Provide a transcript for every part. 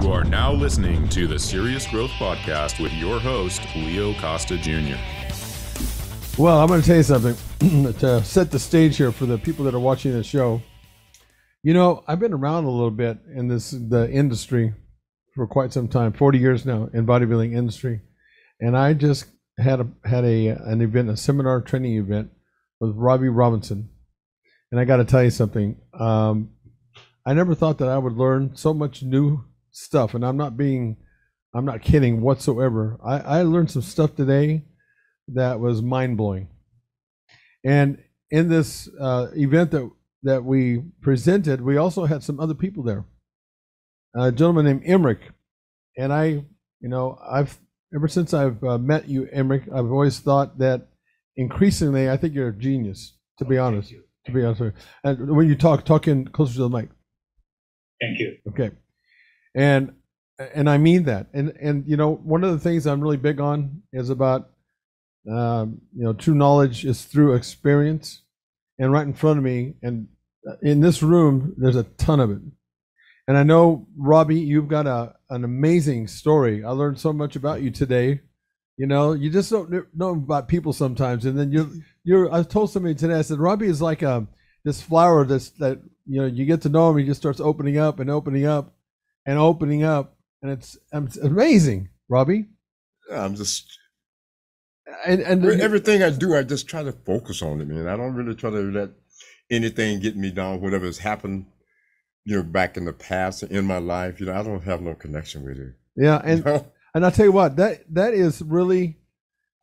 You are now listening to the Serious Growth Podcast with your host, Leo Costa Jr. Well, I'm going to tell you something to set the stage here for the people that are watching the show. You know, I've been around a little bit in this the industry for quite some time, 40 years now in bodybuilding industry, and I just had a had a an event, a seminar training event with Robby Robinson, and I got to tell you something. Um, I never thought that I would learn so much new stuff, and I'm not being, I'm not kidding whatsoever. I, I learned some stuff today that was mind blowing, and in this uh, event that that we presented, we also had some other people there. A gentleman named Emmerich, and I, you know, I've ever since I've uh, met you, Emmerich, I've always thought that increasingly, I think you're a genius. To be Oh, honest, to be honest, and when you talk, talk in closer to the mic. Thank you. Okay, and and I mean that. And and you know, one of the things I'm really big on is about, um, you know, true knowledge is through experience. And right in front of me, and in this room, there's a ton of it. And I know, Robby, you've got a an amazing story. I learned so much about you today. You know, you just don't know about people sometimes, and then you you're. I told somebody today. I said Robby is like a this flower that's that you know you get to know him. He just starts opening up and opening up and opening up, and it's, it's amazing, Robby. I'm just And and everything I do, I just try to focus on it, man. I don't really try to let anything get me down. Whatever has happened, you know, back in the past in my life, you know, I don't have no connection with it. yeah, you and know? and I'll tell you what that that is really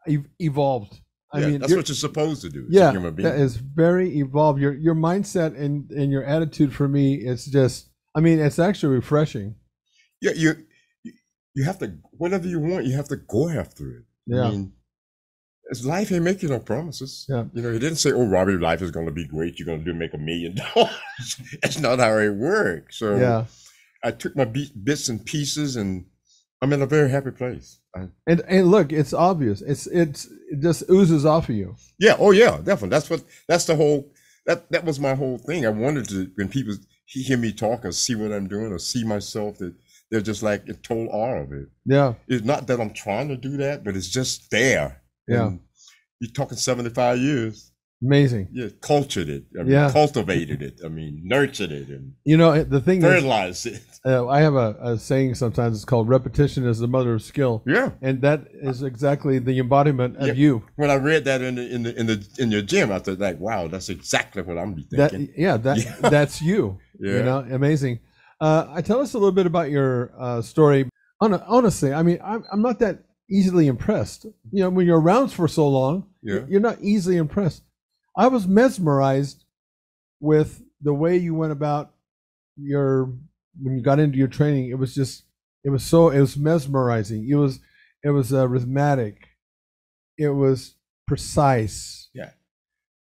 ev- evolved. I Yeah, mean, that's what you're supposed to do. yeah, that is very evolved. Your your mindset and and your attitude for me, it's just. I mean, it's actually refreshing. yeah, you you- you have to whatever you want, you have to go after it. Yeah. I mean, it's life ain't making no promises. Yeah. You know, he didn't say, "Oh, Robby, life is going to be great. You're going to do make a million dollars." It's not how it works. So Yeah, I took my be- bits and pieces, and I'm in a very happy place. I, and and look, it's obvious. It's it's it just oozes off of you. yeah, oh yeah, definitely. That's what. That's the whole. That that was my whole thing. I wanted to when people hear me talk or see what I'm doing or see myself that they're just like in total awe of it. Yeah, It's not that I'm trying to do that, but it's just there. Yeah. And you're talking 75 years. Amazing. Yeah, cultured it. I mean, Yeah. cultivated it. I mean, nurtured it and You know, the thing is, fertilized it. uh, I have a, a saying sometimes. It's called repetition is the mother of skill, Yeah. and that is exactly the embodiment of Yeah. you. When I read that in the in the in the in your gym, I thought like, wow, that's exactly what I'm be That thinking. yeah, that Yeah. that's you. yeah. You know, amazing. Uh, I tell us a little bit about your uh, story. Hon- Honestly, I mean, I'm I'm not that easily impressed. You know, when you're around for so long, Yeah. you're not easily impressed. I was mesmerized with the way you went about your when you got into your training. It was just it was so it was mesmerizing. It was it was uh, rhythmic. It was precise. Yeah,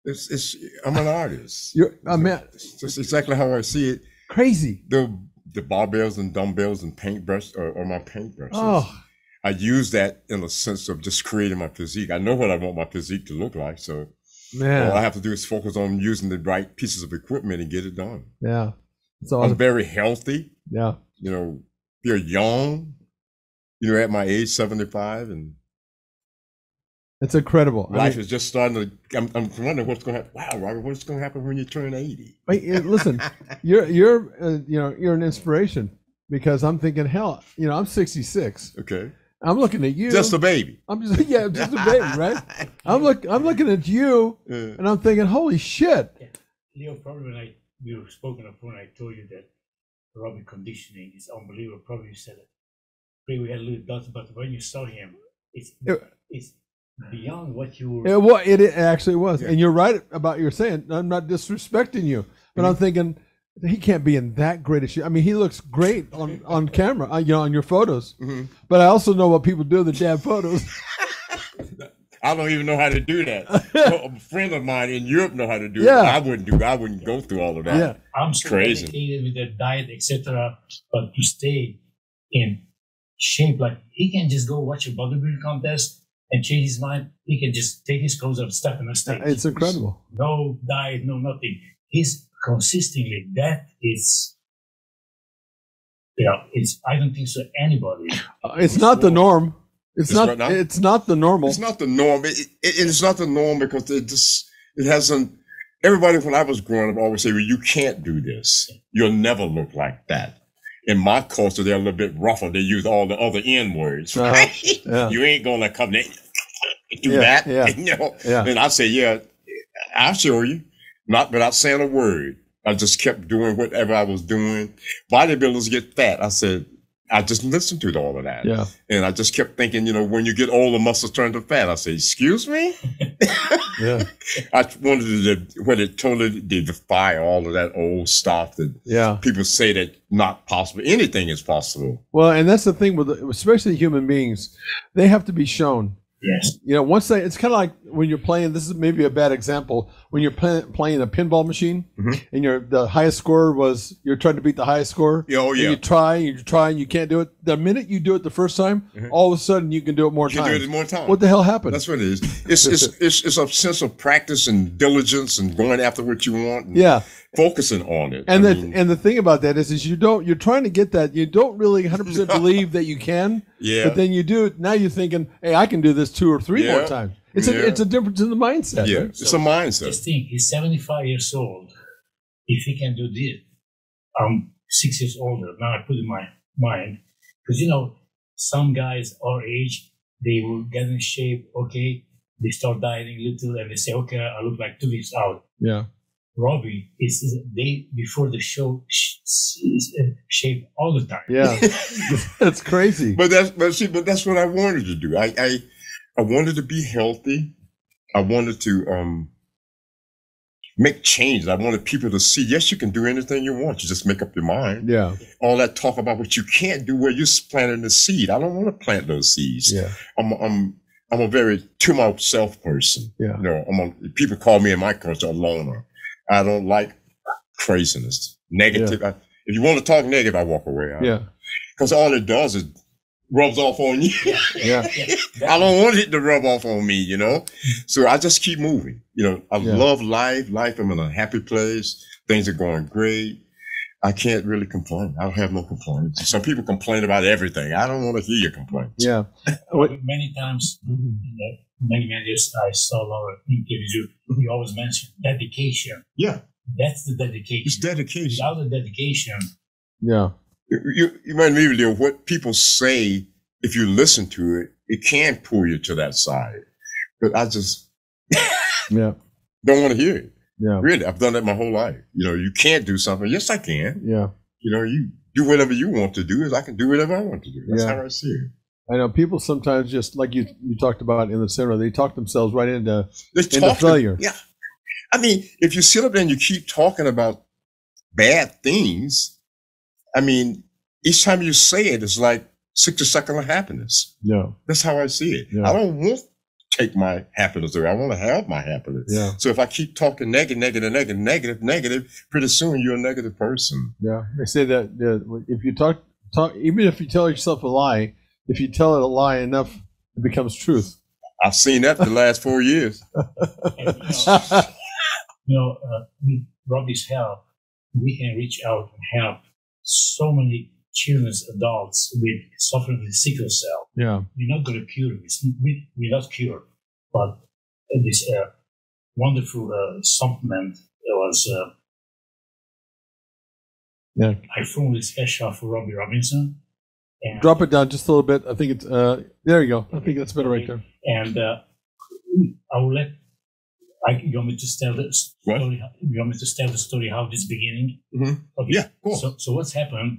it's, it's I'm an artist. You're I mean It's just exactly how I see it. crazy. The the barbells and dumbbells and paintbrush or, are my paintbrushes. Oh, I use that in a sense of just creating my physique. I know what I want my physique to look like, so man. all I have to do is focus on using the right pieces of equipment and get it done. Yeah. It's I'm very healthy. Yeah. You know, you're young. You know, at my age, 75, and It's incredible. I life mean, is just starting to. I'm, I'm wondering what's going to happen. Wow, Robert, what's going to happen when you turn 80? wait, listen, you're you're uh, you know you're an inspiration because I'm thinking, hell, you know, I'm 66. Okay, I'm looking at you. just a baby. I'm just yeah, just a baby, right? I'm look I'm looking at you and I'm thinking, holy shit. Leo, probably when I we were spoken of when I told you that Robby conditioning is unbelievable. Probably you said it. Maybe we had a little doubts, but when you saw him, it's It- it's beyond what you were. It, wa- it, it actually was, Yeah. and you're right about your saying. I'm not disrespecting you, but I'm mm-hmm. thinking he can't be in that great a shape. I mean, he looks great on on camera, uh, you know, on your photos. mhm. But I also know what people do with the damn photos. I don't even know how to do that. Well, a friend of mine in Europe know how to do Yeah. it. I wouldn't do. I wouldn't go through all of that. yeah, I'm so crazy. with their diet, etc. But to stay in shape, like he can just go watch a bodybuilding contest and change his mind. He can just take his clothes off, step on the stage. it's incredible. no diet, no nothing. He's consistently that is You know, it's I don't think so. Anybody. Uh, it's not the norm. It's, It's not. what now? It's not the normal. It's not the norm. It, it, it's not the norm because it just it hasn't. Everybody when I was growing up always say, "Well, you can't do this. You'll never look like that." In my culture, they're a little bit rougher. They use all the other N words. Uh-huh. Right? Yeah. You ain't gonna come there, do Yeah, that. yeah, You know? yeah. And I say, "Yeah, I'll show you." Not without saying a word. I just kept doing whatever I was doing. Bodybuilders get fat. I said, I just listened to all of that. Yeah. And I just kept thinking, you know, when you get older, muscles turn to fat. I said, excuse me? Yeah. I wanted to, when it totally defy all of that old stuff that Yeah. people say that not possible. Anything is possible. Well, and that's the thing with especially human beings, they have to be shown. Yes. You know, once they, it's kind of like when you're playing. This is maybe a bad example. When you're play, playing a pinball machine, Mhm. and you're the highest score was you're trying to beat the highest score. Yeah, oh, and yeah. you try, and you try, and you can't do it. The minute you do it the first time, all of a sudden you can do it more Mm-hmm. You can times. do it more time. What the hell happened? That's what it is. It's, it's, it's, it's a sense of practice and diligence and going after what you want and yeah, focusing on it. and I the mean, and the thing about that is, is you don't you're trying to get that you don't really 100 percent believe that you can. yeah. But then you do it. Now you're thinking, hey, I can do this two or three more times. It's Yeah. a it's a difference in the mindset. yeah. right? It's a mindset. Just think, he's 75 years old. If he can do this, I'm six years older. Now I put in my mind, because you know, some guys our age, they will get in shape, okay, they start dieting a little, and they say, okay, I look like two weeks out. Yeah. Robby is is day before the show, sh- shape all the time. Yeah. That's crazy. But that's but see, but that's what I wanted to do. I I, I wanted to be healthy. I wanted to um make change. I wanted people to see, yes, you can do anything you want. You just make up your mind. Yeah. All that talk about what you can't do, where you're planting the seed. I don't want to plant those seeds. Yeah. I'm I'm I'm a very to myself person. Yeah. You know, I'm a, people call me in my culture a loner. I don't like craziness, negative. I, if you want to talk negative, I walk away. Yeah. Because all it does is rubs off on you. Yeah. I don't want it to rub off on me, you know? So I just keep moving. You know, I Yeah. love life. Life, I'm in a happy place. Things are going great. I can't really complain. I don't have no complaints. Some people complain about everything. I don't want to hear your complaints. Yeah. What- Many times, Mhm. in the many, many years, I saw a lot of interviews. You, you always mention dedication. Yeah. That's the dedication. It's dedication. dedication. Without the dedication, Yeah. You, you, might believe that what people say, if you listen to it, it can pull you to that side. But I just Yeah. don't want to hear it. Yeah. Really, I've done that my whole life. You know, you can't do something. Yes, I can. Yeah. You know, you do whatever you want to do, as I can do whatever I want to do. That's Yeah. how I see it. I know people sometimes just like you you talked about in the center, they talk themselves right into Into talk to- failure. Yeah. I mean, if you sit up there and you keep talking about bad things, I mean, each time you say it, it's like 60 seconds of happiness. yeah. That's how I see it. Yeah. I don't want to take my happiness away. I want to have my happiness. Yeah. So if I keep talking negative, negative, negative, negative, negative, pretty soon you're a negative person. Yeah. They say that uh, if you talk talk even if you tell yourself a lie, if you tell it a lie enough, it becomes truth. I've seen that for the last four years. you know, you know uh, with Robby's help, we can reach out and help so many children, adults with suffering with sickle cell. Yeah. We're not going to cure this. We, we're not cured. but this uh, wonderful uh, supplement was uh, Yeah. I formally special for Robby Robinson. Drop it down just a little bit. I think it's uh there you go. I think that's better right there. and uh, I will let. I, you want me to tell the What? story? You want me to tell the story how this beginning? Mhm. Okay. Yeah, cool. So, so what's happened?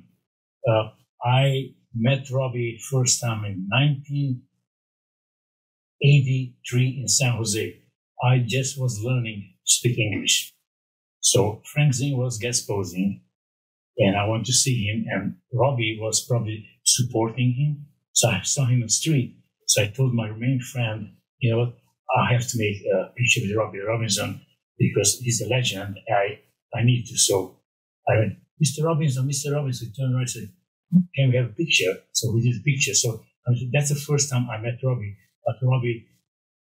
Uh, I met Robby first time in 1983 in San Jose. I just was learning to speak English. So Frank Zane was guest posing and I went to see him and Robby was probably supporting him. So I saw him on the street. So I told my Romanian friend, you know what, I have to make a picture with Robby Robinson because he's a legend. I, I need to. So I went, Mr. Robinson, Mr. Robinson, turned around and said, can we have a picture? So we did a picture. So I mean, that's the first time I met Robby. But Robby,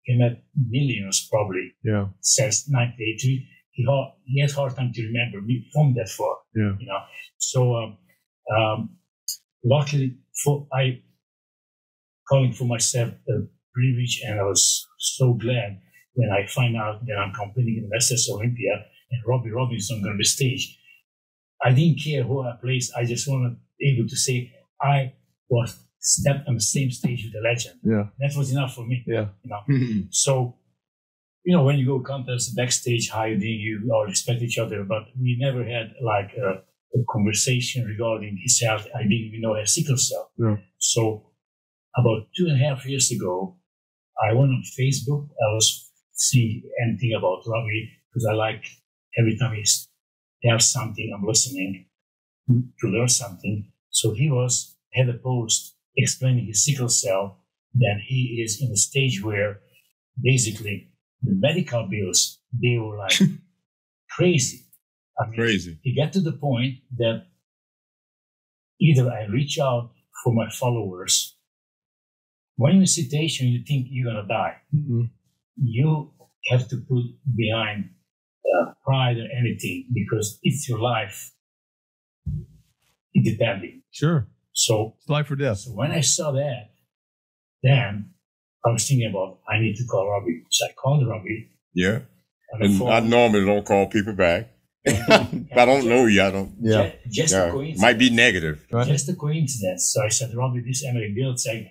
he met millions probably Yeah. since 1983. He, ha- he has hard time to remember me from that far Yeah. you know. So um, um, luckily for I calling for myself a privilege, and I was so glad when I find out that I'm competing in Masters Olympia and Robby Robinson going to be stage. I didn't care who I placed. I just wanted able to say I was stepped on the same stage with the legend. Yeah. That was enough for me. Yeah. You know. Mm-hmm. So, you know, when you go contest backstage, how you do you all respect each other, but we never had like a, a conversation regarding his health. I didn't even know he had sickle cell. Yeah. So, about two and a half years ago, I went on Facebook. I was seeing anything about Robby because I like every time he tells something, I'm listening to learn something. So he was had a post explaining his sickle cell. Then he is in a stage where basically the medical bills they were like crazy. I mean, Crazy. he got to the point that either I reach out for my followers. When you're in a situation you think you're gonna die, Mhm. you have to put behind uh, pride or anything because it's your life. It depending. Sure. So, It's life or death. so when I saw that, then I was thinking about I need to call Robby. So I called Robby Yeah. on And phone. I normally don't call people back. if I don't know you, I don't. Yeah. Ju- Just a coincidence. Might be negative. Right. Just a coincidence. So I said, Robby, this Emily Guild saying,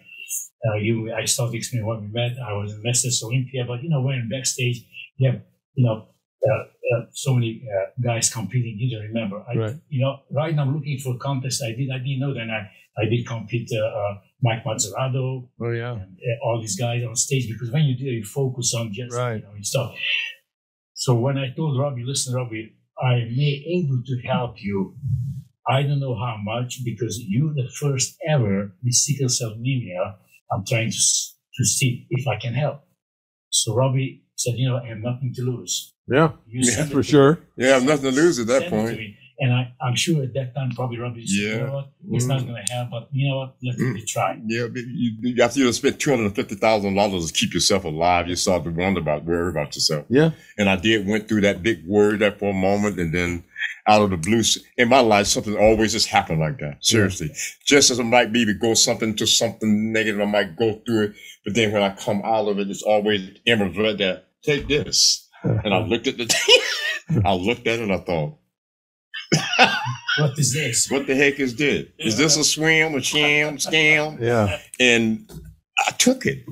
uh, you, I started explaining what we met. I was in Masters Olympia, but you know, when backstage, you have, you know, uh, uh, so many uh, guys competing. You don't remember. I, Right. You know, right now I'm looking for contests. I did, I didn't know that I, I did compete, uh, uh, Mike Mazzarato Oh yeah. and uh, all these guys on stage because when you do, you focus on just, Right. you know, and stuff. So when I told Robby, listen, Robby, I may able to help you. I don't know how much because you're the first ever with sickle cell anemia. I'm trying to, to see if I can help. So Robby said, you know, I have nothing to lose. Yeah. You Yeah, For to- sure. Yeah, I have nothing to lose at that send it to point. And I, I'm sure at that time, probably Robby said, you Yeah. know what, it's not going to help, but you know what, let Mm. me try. Yeah, but you, you, after you spent two hundred and fifty thousand dollars to keep yourself alive, you start to wonder about worry about yourself. Yeah. And I did went through that big worry there for a moment, and then out of the blue, in my life, something always just happened like that. Seriously, just as it might be to go something to something negative, I might go through it, but then when I come out of it, it's always Emma's right there. Take this, and I looked at the, I looked at it, and I thought, What is this? what the heck is this? Is this a swim, a sham, scam? Yeah. And I took it.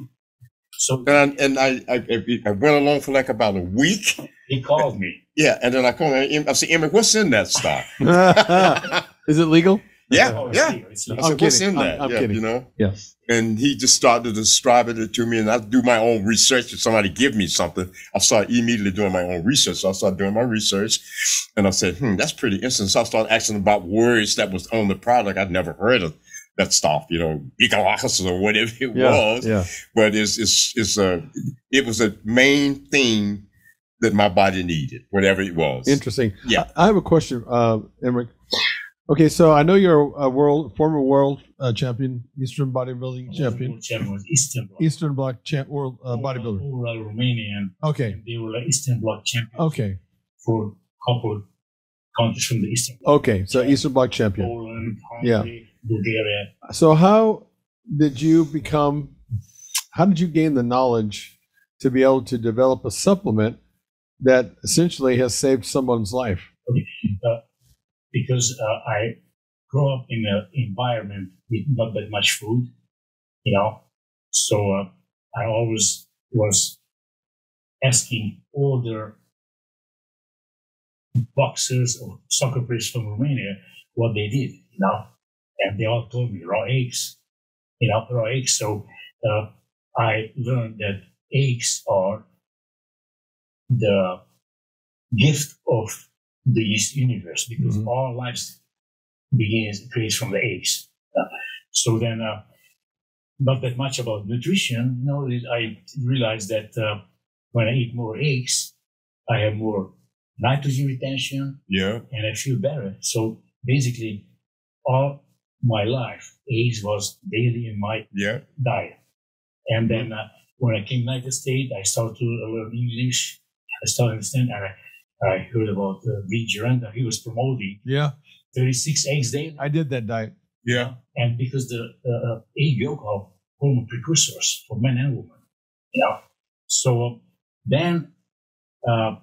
So And I, and I, I, I went along for like about a week. He called me. Yeah. And then I called him. I said, Emmett, what's in that stuff? Is it legal? Yeah. Oh, it's Yeah. legal, it's I legal. I'm said, what's kidding. in I'm- that? I'm yeah, kidding. You know? Yeah. And he just started describing it to me. And I do my own research. If somebody give me something, I start immediately doing my own research. So I started doing my research. And I said, hmm, that's pretty interesting. So I started asking about words that was on the product. I'd never heard of that stuff, you know, Ecolocus or whatever it Yeah. was. Yeah. but it's it's it's a it was a main thing that my body needed, whatever it was. Interesting. Yeah. I I have a question, uh, Emmerich. Okay, so I know you're a world former world uh, champion, Eastern bodybuilding champion, champion Eastern Bloc. Eastern Bloc champ, world uh, bodybuilder. Overall Romanian. Okay. They were like Eastern Bloc champion. Okay. for couple countries from the Eastern Bloc. Okay. So Eastern Bloc champion. Poland, Yeah. Hungary, Bulgaria. So how did you become? How did you gain the knowledge to be able to develop a supplement that essentially has saved someone's life? because uh, I grew up in an environment with not that much food, you know. So uh, I always was asking older boxers or soccer players from Romania what they did, you know, and they all told me raw eggs, you know, raw eggs. So uh, I learned that eggs are the gift of the universe because Mhm. all life begins creates from the eggs. So then, uh, not that much about nutrition. You know, I realized that uh, when I eat more eggs, I have more nitrogen retention Yeah. and I feel better. So basically, all my life, eggs was daily in my Yeah. diet. And then uh, when I came to the United States, I started to learn English. I still understand, and I, I heard about uh, V. Gironda. He was promoting Yeah, 36 eggs daily. I did that diet. Yeah. and because the uh, egg yolk are hormone precursors for men and women. You know, so then uh,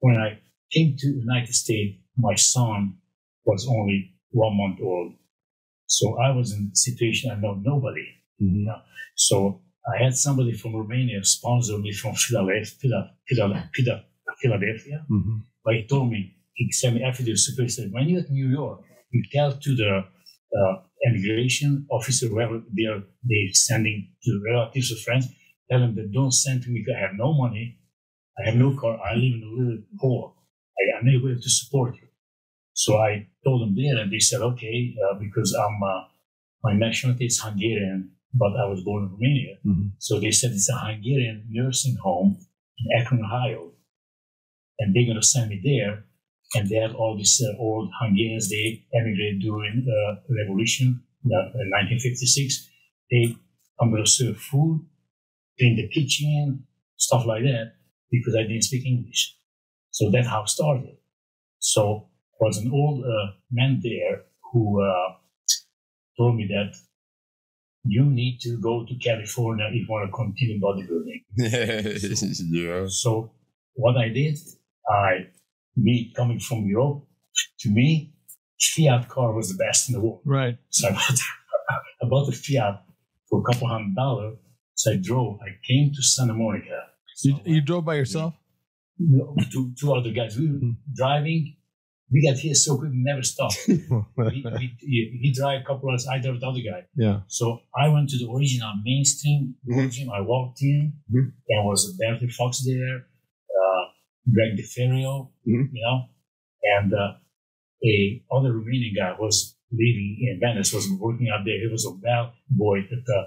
when I came to the United States, my son was only one month old, so I was in a situation I know nobody. Mhm. So I had somebody from Romania sponsor me from Philadelphia, Philadelphia, Philadelphia. Mhm. But he told me, he sent me affidavit super he said, when you're at New York, you tell to the uh, immigration officer, whoever they're, they're sending to relatives or friends, tell them that don't send to me because I have no money, I have no car, I live in a little hole. I, not able to support you. So I told them there, and they said, okay, uh, because I'm, uh, my nationality is Hungarian, but I was born in Romania. Mhm. So they said it's a Hungarian nursing home in Akron, Ohio, and they're going to send me there. And they have all these uh, old Hungarians. They emigrated during the revolution, uh, in 1956. They, I'm going to serve food, clean the kitchen, stuff like that, because I didn't speak English. So that's how it started. So was an old uh, man there who uh, told me that you need to go to California if you want to continue bodybuilding. yeah. So what I did, I, me coming from Europe, to me, Fiat car was the best in the world. Right. So I bought, I bought a Fiat for a couple hundred dollars. So I drove. I came to Santa Monica. You, you drove by yourself? No, two, two other guys. We were Mhm. driving. We got here so quick, we never stopped. he, he, he, he drive a couple hours, I drove the other guy. yeah. So I went to the original mainstream Mhm. gym. I walked in. Mhm. There was Bertil Fox there, uh, Greg DeFerro, Mhm. you know, and uh, a other Romanian guy was living in Venice, was working out there. He was a bell boy at the,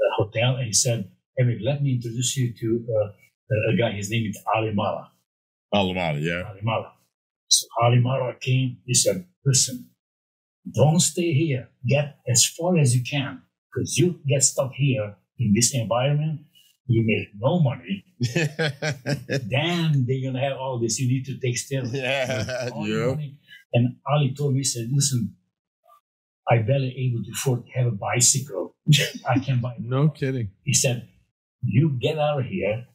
the hotel, and he said, "Hey, let me introduce you to uh, a guy. His name is Ali Malla." Alamada, yeah. Ali Malla. So Ali Malla came. He said, "Listen, don't stay here. Get as far as you can, because you get stuck here in this environment. You make no money. Then they're gonna have all this. You need to take steps. yeah. All Yeah. money." And Ali told me, he said, "Listen, I barely able to afford to have a bicycle. I can buy No kidding. he said, You get out of here.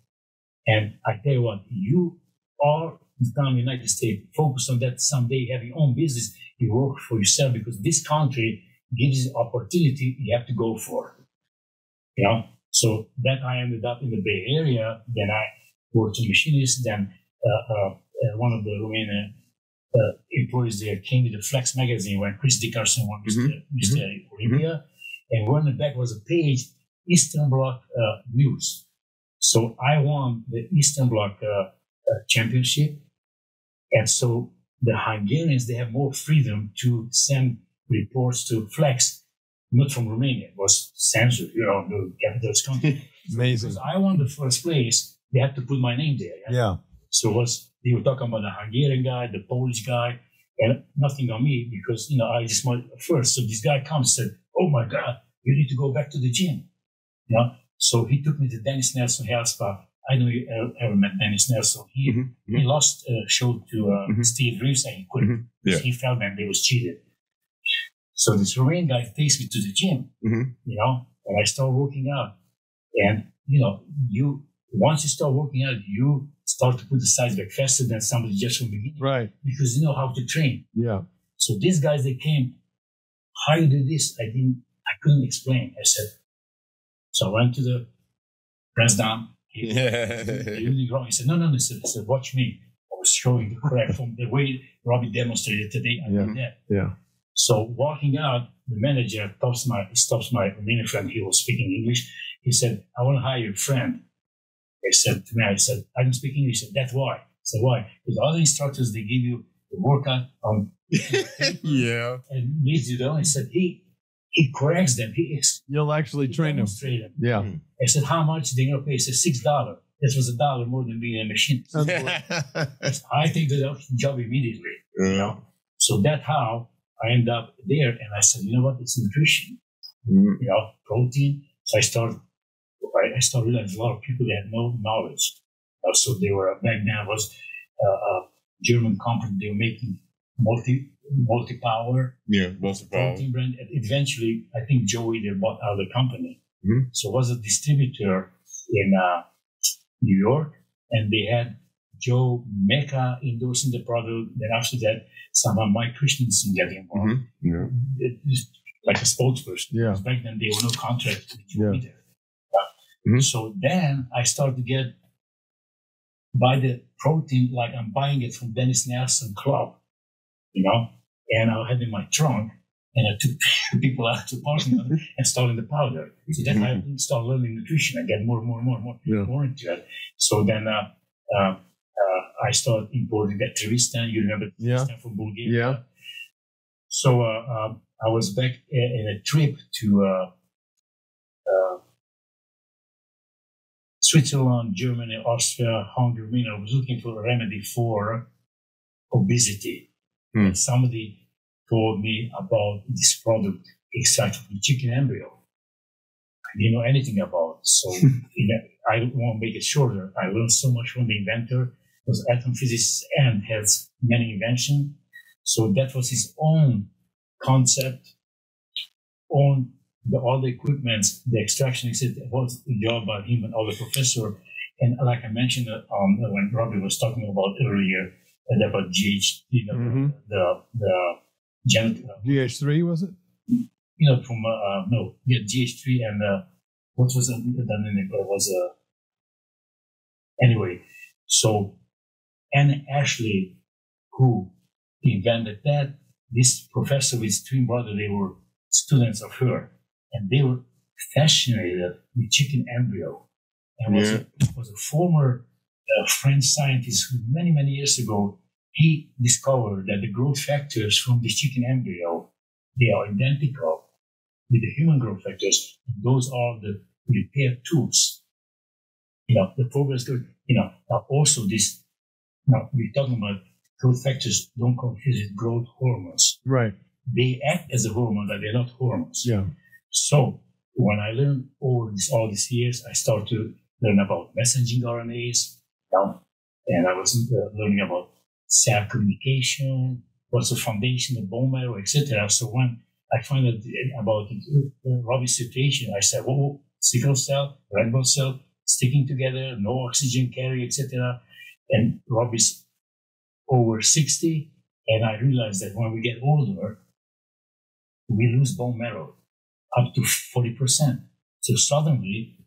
And I tell you what, you are down in the United States, focus on that someday, have your own business, you work for yourself because this country gives you opportunity you have to go for. You know? So that I ended up in the Bay Area. Then I worked as machinist. Then uh, uh, uh, one of the Romanian uh, employees there came with the Flex magazine when Chris Dickerson won Mr. Mr. Olympia. And on the back was a page, Eastern Bloc uh, News. So I won the Eastern Bloc uh, uh, championship. And so the Hungarians, they have more freedom to send reports to Flex, not from Romania. It was censored, you know, the capitalist country. Amazing. because I won the first place, they had to put my name there. yeah? Yeah. So it was they were talking about the Hungarian guy, the Polish guy, and nothing on me because you know I just went first. So this guy comes and said, "Oh my God, you need to go back to the gym." You know, so he took me to Dennis Nelson Health Spa. I know you ever, met Dennis Nelson. He Mhm, he lost a show to uh, Mhm. Steve Reeves and he quit. Mhm, yeah. He felt that they was cheated. So this Romanian guy takes me to the gym Mhm. you know, and I start working out. And, you know, you, once you start working out, you start to put the size back faster than somebody just from the beginning Right. because you know how to train. Yeah. So these guys, they came, how you do this? I didn't, I couldn't explain. I said, so I went to the president. He, Yeah. you did wrong. He said, no, no, no. He said, he said, watch me. I was showing the correct from the way Robby demonstrated today. I Yeah. did that. Yeah. So walking out, the manager stops my stops my Romanian friend. He was speaking English. He said, "I want to hire your friend." I said to me, "I said I don't speak English." He said, "That's why." I said, "Why?" Because all the instructors they give you the workout on yeah. and leads you down. He said he he corrects them. He, ex- You'll actually he train them. them. Yeah. I said, "How much they're gonna pay?" He said, six dollar. This was a dollar more than being a machine. I take the job immediately. yeah. So that's how I end up there. And I said, you know what? It's nutrition. Mhm. you know, protein. So I started, I, I started realizing a lot of people they had no knowledge. Uh, so they were, back then was uh, a German company, they were making multi multi power Yeah, all. protein brand. And eventually, I think Joey they bought out the company. Mhm. So was a distributor in uh, New York, and they had Joe Mecca endorsing the product. Then after that, somehow Mike Christensen get involved, Mhm. Yeah. It- it's like a spokesperson. Yeah. Because back then there were no contract with Joe Yeah. Yeah. Mhm. So then I started to get buy the protein like I'm buying it from Dennis Nelson Club, you know, and I had in my trunk. And I took people out to lot and started the powder. So then I started learning nutrition. I get more, and more, and more, and more, Yeah. more into it. So then uh, uh, uh, I started importing that Tribestan. You remember Yeah. Tribestan from Bulgaria? Yeah. So uh, um, I was back in a trip to uh, uh, Switzerland, Germany, Austria, Hungary. I was looking for a remedy for obesity. Hmm. And somebody told me about this product extract from the chicken embryo. I didn't know anything about. it. So I want to make it shorter. I learned so much from the inventor. Was atom physicist and has many inventions. So that was his own concept, own the, all the equipment, the extraction. It was a job by him and other professor. And like I mentioned uh, um, when Robby was talking about earlier about GH, you know, Mhm. the the genet- uh, GH3 was it? you know, from uh, uh, no, yeah, GH3 and uh, what was the the name? It was uh, anyway. So Ana Aslan, who invented that, this professor with his twin brother, they were students of her, and they were fascinated with chicken embryo, and was a, was a former uh, French scientist who many many years ago he discovered that the growth factors from the chicken embryo they are identical with the human growth factors. And those are the repair tools. You know, the progress good. You know, now also this. Now we're talking about growth factors. Don't confuse it growth hormones. Right. They act as a hormone, but they're not hormones. Yeah. So when I learned all this, all these years, I started to learn about messaging RNAs, now, and I was uh, learning about cell communication, what's the foundation of bone marrow, etc. So when I found out about Robby's situation, I said, "Whoa, sickle cell, red blood cell, sticking together, no oxygen carry, etc." And Robby's over sixty, and I realized that when we get older, we lose bone marrow up to 40%. So suddenly,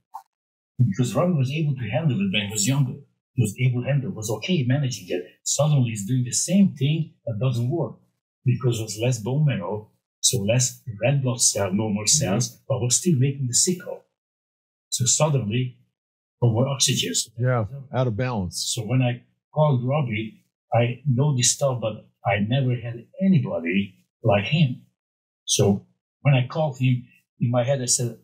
because Robby was able to handle it when he was younger, was able to handle was okay managing it. Suddenly he's doing the same thing that doesn't work because there's less bone marrow, so less red blood cell, normal cells, mm-hmm. but we're still making the sickle. So suddenly, more oxygen. Yeah. Out of balance. so when I called Robby, I know this stuff, but I never had anybody like him. So when I called him, in my head I said,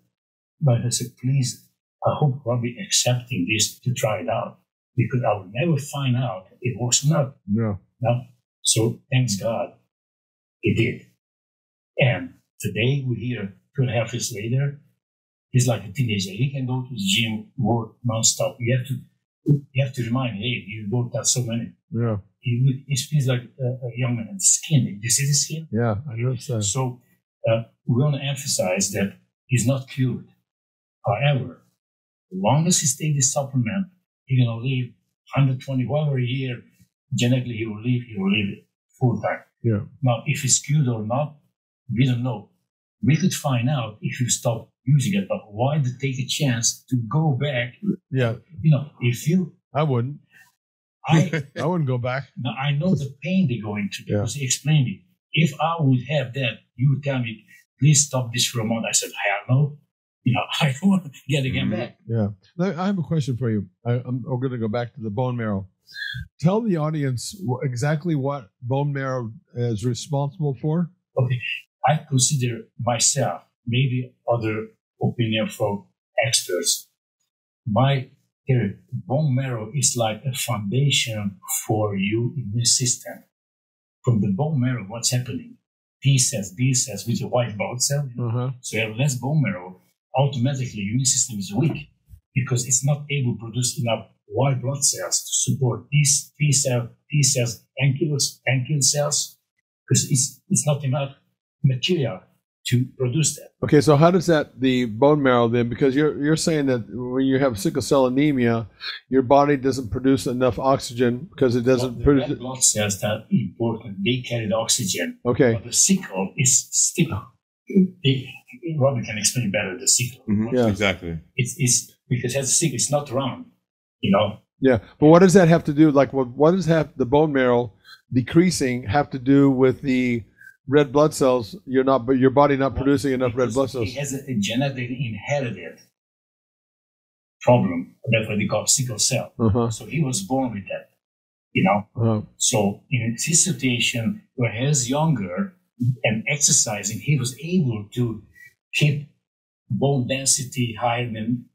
I said, please, I hope Robby accepting this to try it out because I will never find out it works or not. No. No? So thanks God, it did. And today we're here two and a half years later. He's like a teenager. He can go to the gym, work nonstop. You have to, you have to remind him, hey, you worked out so many. Yeah. He, he feels like a, a young man. The skin, you see the skin? Yeah. I that. So uh, we want to emphasize that he's not cured. However, as long as he takes the supplement, he's going to live 120, whatever a year, genetically he will live, he will live full time. Yeah. Now, if it's cured or not, we don't know. We could find out if you stop using it, but why to take a chance to go back? Yeah. You know, if you, I wouldn't. I, I wouldn't go back. Now I know the pain they're going through Yeah. because they explained it. If I would have that, you would tell me, please stop this for a month. I said, hell no. You know, I don't want to get again Mhm. back. Yeah. Now, I have a question for you. I, I'm, we're going to go back to the bone marrow. Tell the audience exactly what bone marrow is responsible for. Okay. I consider myself, maybe other opinion from experts. My theory, bone marrow is like a foundation for you your immune system. From the bone marrow, what's happening? T cells, B cells with the white blood cell, you know, Uh huh. So you have less bone marrow, automatically your immune system is weak because it's not able to produce enough white blood cells to support these T cell, T cells, and kill, and kill cells, because it's it's not enough material to produce that. Okay, so how does that the bone marrow then? Because you're you're saying that when you have sickle cell anemia, your body doesn't produce enough oxygen because it doesn't the produce. blood cells that are important. They carry the oxygen. Okay, But the sickle is still. They, Robin can explain better the sickle. Mhm, Yeah. Exactly. It's, it's because as a sickle, it's not round. You know, yeah, but what does that have to do? Like, what what does have the bone marrow decreasing have to do with the red blood cells? You're not, but your body not producing enough red blood cells. He has a, a genetically inherited problem. That's what they call sickle cell. Uh huh. So he was born with that. You know, Uh-huh. so in his situation where he was younger and exercising, he was able to keep bone density higher than.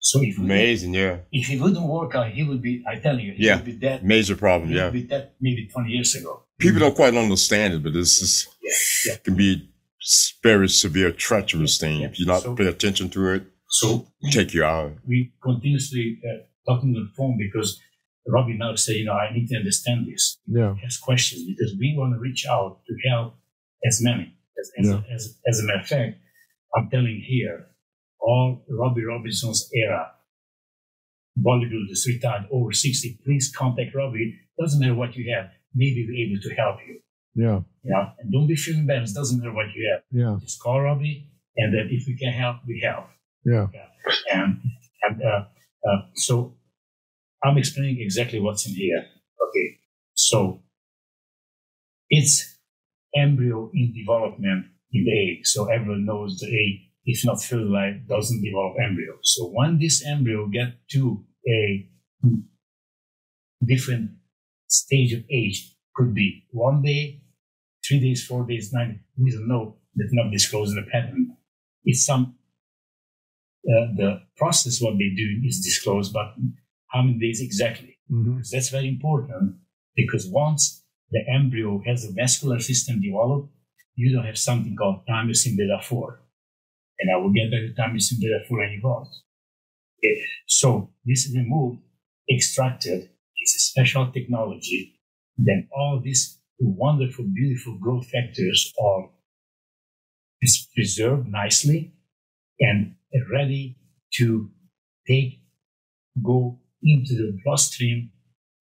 So if he, Amazing. Yeah. if he wouldn't work out, he would be. I tell you, he Yeah. would be dead. Major problem. He Yeah. would be dead maybe twenty years ago. People don't quite understand it, but this is Yeah, yeah. can be s- very severe, treacherous thing. Yeah. If you not So- pay attention to it, So take you out. we continuously uh, talking on the phone because Robby now say, you know, I need to understand this. Yeah. He has questions because we want to reach out to help as many. As, as, Yeah. as, as a matter of fact, I'm telling here, all Robby Robinson's era bodybuilders retired over 60, please contact Robby. Doesn't matter what you have, maybe we're able to help you. Yeah. Yeah. and don't be feeling bad. It doesn't matter what you have. Yeah. Just call Robby, and then if we can help, we help Yeah. and and uh, uh, so I'm explaining exactly what's in here. Okay, so it's embryo in development in the egg. So everyone knows the egg, if not fertilized, doesn't develop embryo. So when this embryo get to a different stage of age, could be one day, three days, four days, nine. We don't know. That's not disclosed in the patent. It's some uh, the process what they do is disclosed, but how many days exactly? hmm Because that's very important. Because once the embryo has a vascular system developed, you don't have something called thymosin beta 4. And I will get back to thymosin beta 4 any cause. Okay. So this is removed, extracted. It's a special technology. Then all these wonderful, beautiful growth factors are preserved nicely and ready to take go into the bloodstream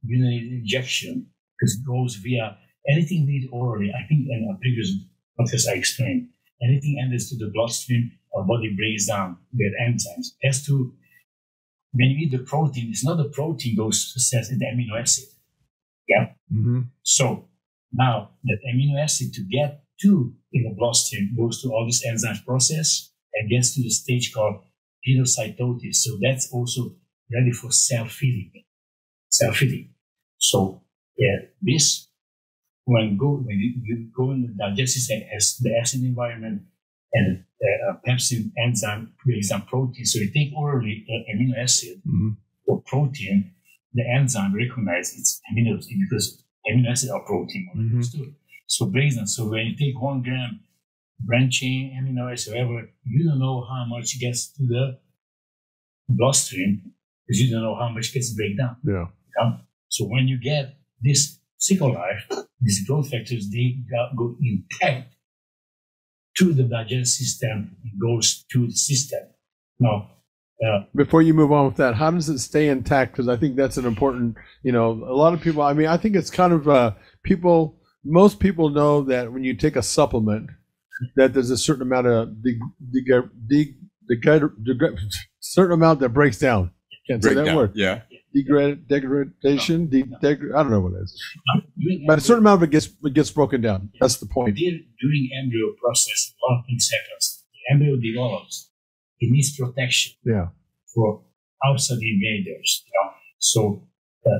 unit injection because it goes via anything eat orally. I think in a previous podcast I explained anything enters to the bloodstream, our body breaks down their enzymes. As to when you eat the protein, it's not the protein goes to cells, it's the amino acid. Yeah. hmm So now that amino acid to get to in the bloodstream goes to all this enzyme process and gets to the stage called pinocytosis. So that's also ready for cell feeding. Cell feeding. So yeah, this when go when you, go in the digestive system as the acid environment and uh, pepsin enzyme creates some protein. So you take orally uh, amino acid hmm or protein, the enzyme recognizes its amino acid because amino acid are protein molecules too. So breaks them. So when you take one gram branch chain amino acid, whatever, you don't know how much gets to the bloodstream because you don't know how much gets break down. Yeah. Yeah? So when you get this life, these growth factors, they go- intact to the digestive system, it goes to the system. Now, uh, Before you move on with that, how does it stay intact? Because I think that's an important, you know, a lot of people, I mean, I think it's kind of, uh, people, most people know that when you take a supplement, that there's a certain amount of de- de- de- certain amount that breaks down. Can't say that Breakdown. word. Yeah. Degrad- degradation, de- deg- I don't know what it is. But a certain amount of it gets it gets broken down. That's the point. During, embryo process, a lot of things happens. The embryo develops. It needs protection Yeah. for outside invaders. You know? So uh,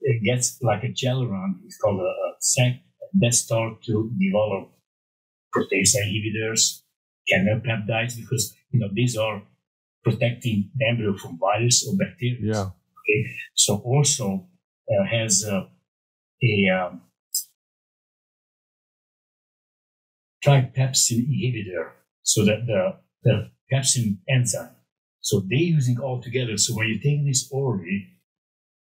it gets like a gel around. It's called a, a sac that start to develop protease inhibitors, peptides, because you know these are protecting the embryo from virus or bacteria. Yeah. Okay. So also uh, has uh, a um, tripepsin inhibitor, so that the the pepsin enzyme. So they're using all together. So when you take this orally,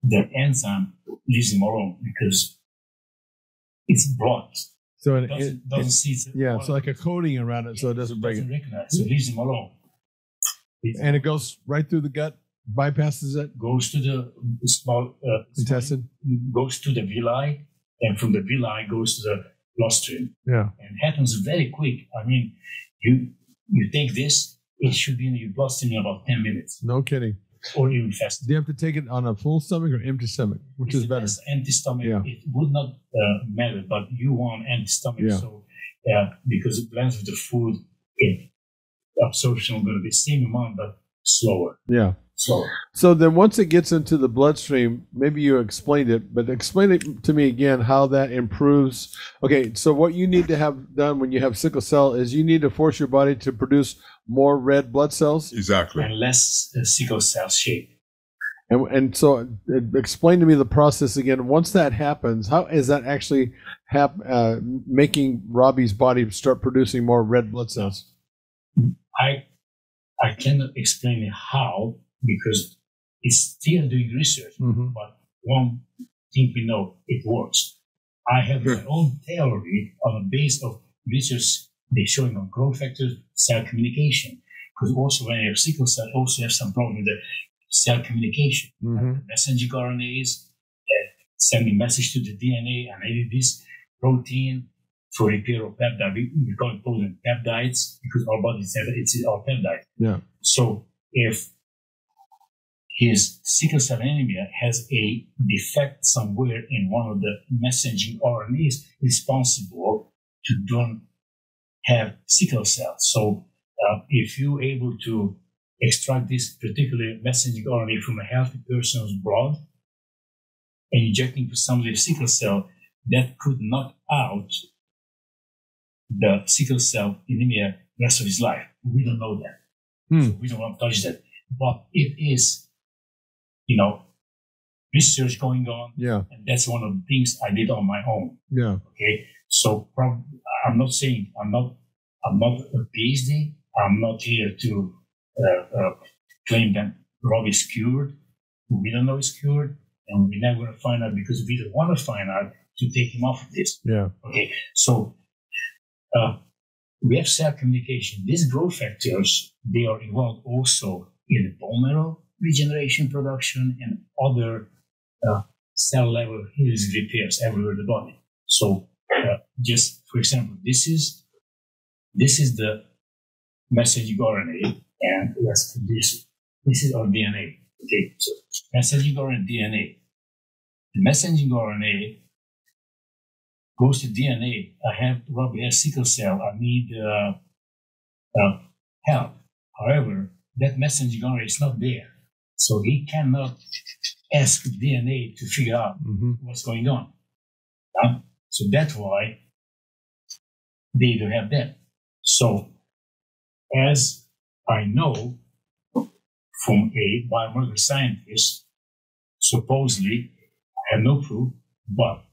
the enzyme leaves them alone because it's blocked. So it, it, doesn't, doesn't it- see it. yeah, it's like a coating around it, so it doesn't break it, recognize, so leaves him alone. It and it goes right through the gut, bypasses it, goes to the small uh, intestine. goes to the villi, and from the villi goes to the bloodstream. Yeah, and happens very quick. I mean, you you take this, it should be in your bloodstream in about 10 minutes no kidding. or even faster. Do you have to take it on a full stomach or empty stomach, which is better? Empty stomach, Yeah. it would not uh, matter, but you want empty stomach. Yeah. So, uh, because it blends with the food, it absorption will be the same amount, but slower. Yeah. Slower. So then, once it gets into the bloodstream, maybe you explained it, but explain it to me again how that improves. Okay, so what you need to have done when you have sickle cell is you need to force your body to produce more red blood cells, Exactly. And less uh, sickle cell shape. and and so uh, explain to me the process again. Once that happens, how is that actually hap- uh, making Robby's body start producing more red blood cells? I I cannot explain how because it's still doing research. Mm-hmm. but one thing we know it works. I have my own theory on the base of research they're showing on growth factors, cell communication. Because also when you have sickle cell, also have some problem with the cell communication. Mm-hmm. Messenger RNAs uh, sending message to the DNA and edit this protein for repair of peptide. We, we call it protein peptides because our body says it's our peptide. Yeah. So if his sickle cell anemia has a defect somewhere in one of the messaging RNAs responsible to don't have sickle cell. So uh, if you're able to extract this particular messaging RNA from a healthy person's blood and injecting to somebody with sickle cell, that could knock out the sickle cell anemia rest of his life. We don't know that. Hmm. So we don't want to touch that. But it is, you know, research going on, Yeah. and that's one of the things I did on my own. Yeah. Okay, so prob- I'm not saying I'm not I'm not a PhD. I'm not here to uh, uh, claim that Rob is cured. We don't know he's cured, and we're never going to find out because we don't want to find out to take him off of this. Yeah. Okay, so uh, we have cell communication. These growth factors they are involved also in the bone marrow regeneration production and other uh, cell level healing repairs everywhere in the body. So, uh, just for example, this is this is the messaging RNA, and put this. This is our DNA. Okay, so messaging RNA, DNA. The messaging RNA goes to DNA. I have probably a sickle cell. I need uh, uh, help. However, that messaging RNA is not there, so he cannot ask DNA to figure out Mm-hmm. what's going on. Uh, so that's why they don't have that. So, as I know from a biomolecular scientist, supposedly, I have no proof, but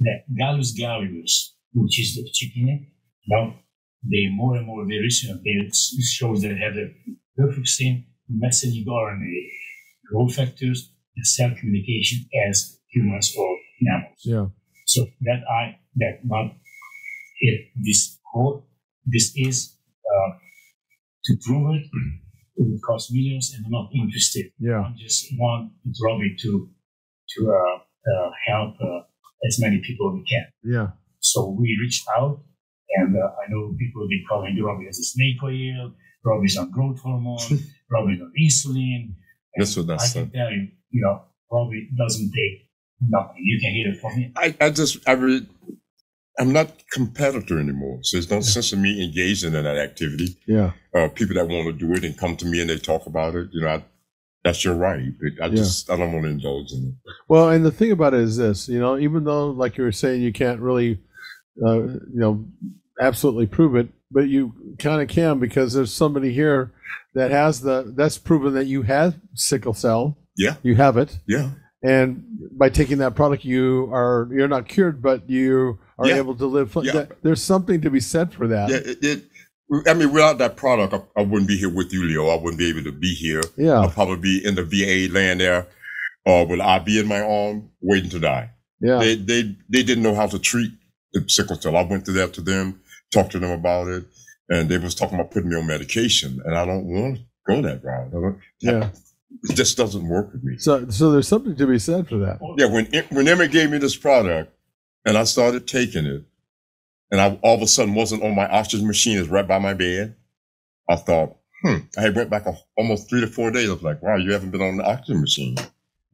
that Gallus gallus, which is the chicken, now they more and more they research, they it shows that they have the perfect same messaging RNA, growth factors, and cell communication as humans or mammals. Yeah. So that I that not if this whole this is uh, to prove it, it would cost millions, and I'm not interested. Yeah. I just want Robby to to uh, uh, help uh, as many people we can. Yeah. So we reached out, and uh, I know people will be calling Robby as a snake oil, Robby's on growth hormone, Robby's on insulin. That's what that's I can tell you, you know, Robby doesn't take nothing. You can hear it from him. I, I just I really I'm not competitor anymore. So there's no sense of me engaging in that activity. Yeah. Uh, people that want to do it and come to me and they talk about it, you know, I, that's your right. But I Yeah. just I don't want to indulge in it. Well, and the thing about it is this, you know, even though, like you were saying, you can't really, uh, you know, absolutely prove it, but you kind of can because there's somebody here that has the that's proven that you have sickle cell. Yeah. You have it, Yeah. and by taking that product, you are you're not cured, but you are Yeah. able to live. Yeah. There's something to be said for that. Yeah. It, it, I mean, without that product, I, I wouldn't be here with you, Leo. I wouldn't be able to be here. Yeah. I'll probably be in the VA laying there, or will I be in my arm waiting to die? Yeah. They, they, they didn't know how to treat the sickle cell. I went to that to them, talked to them about it, and they was talking about putting me on medication, and I don't want to go that route. Yeah. it just doesn't work with me. So, so there's something to be said for that. Yeah, when when Emmett gave me this product, and I started taking it, and I all of a sudden wasn't on my oxygen machine, is right by my bed. I thought, hmm. I had went back a, almost three to four days. I was like, wow, you haven't been on the oxygen machine.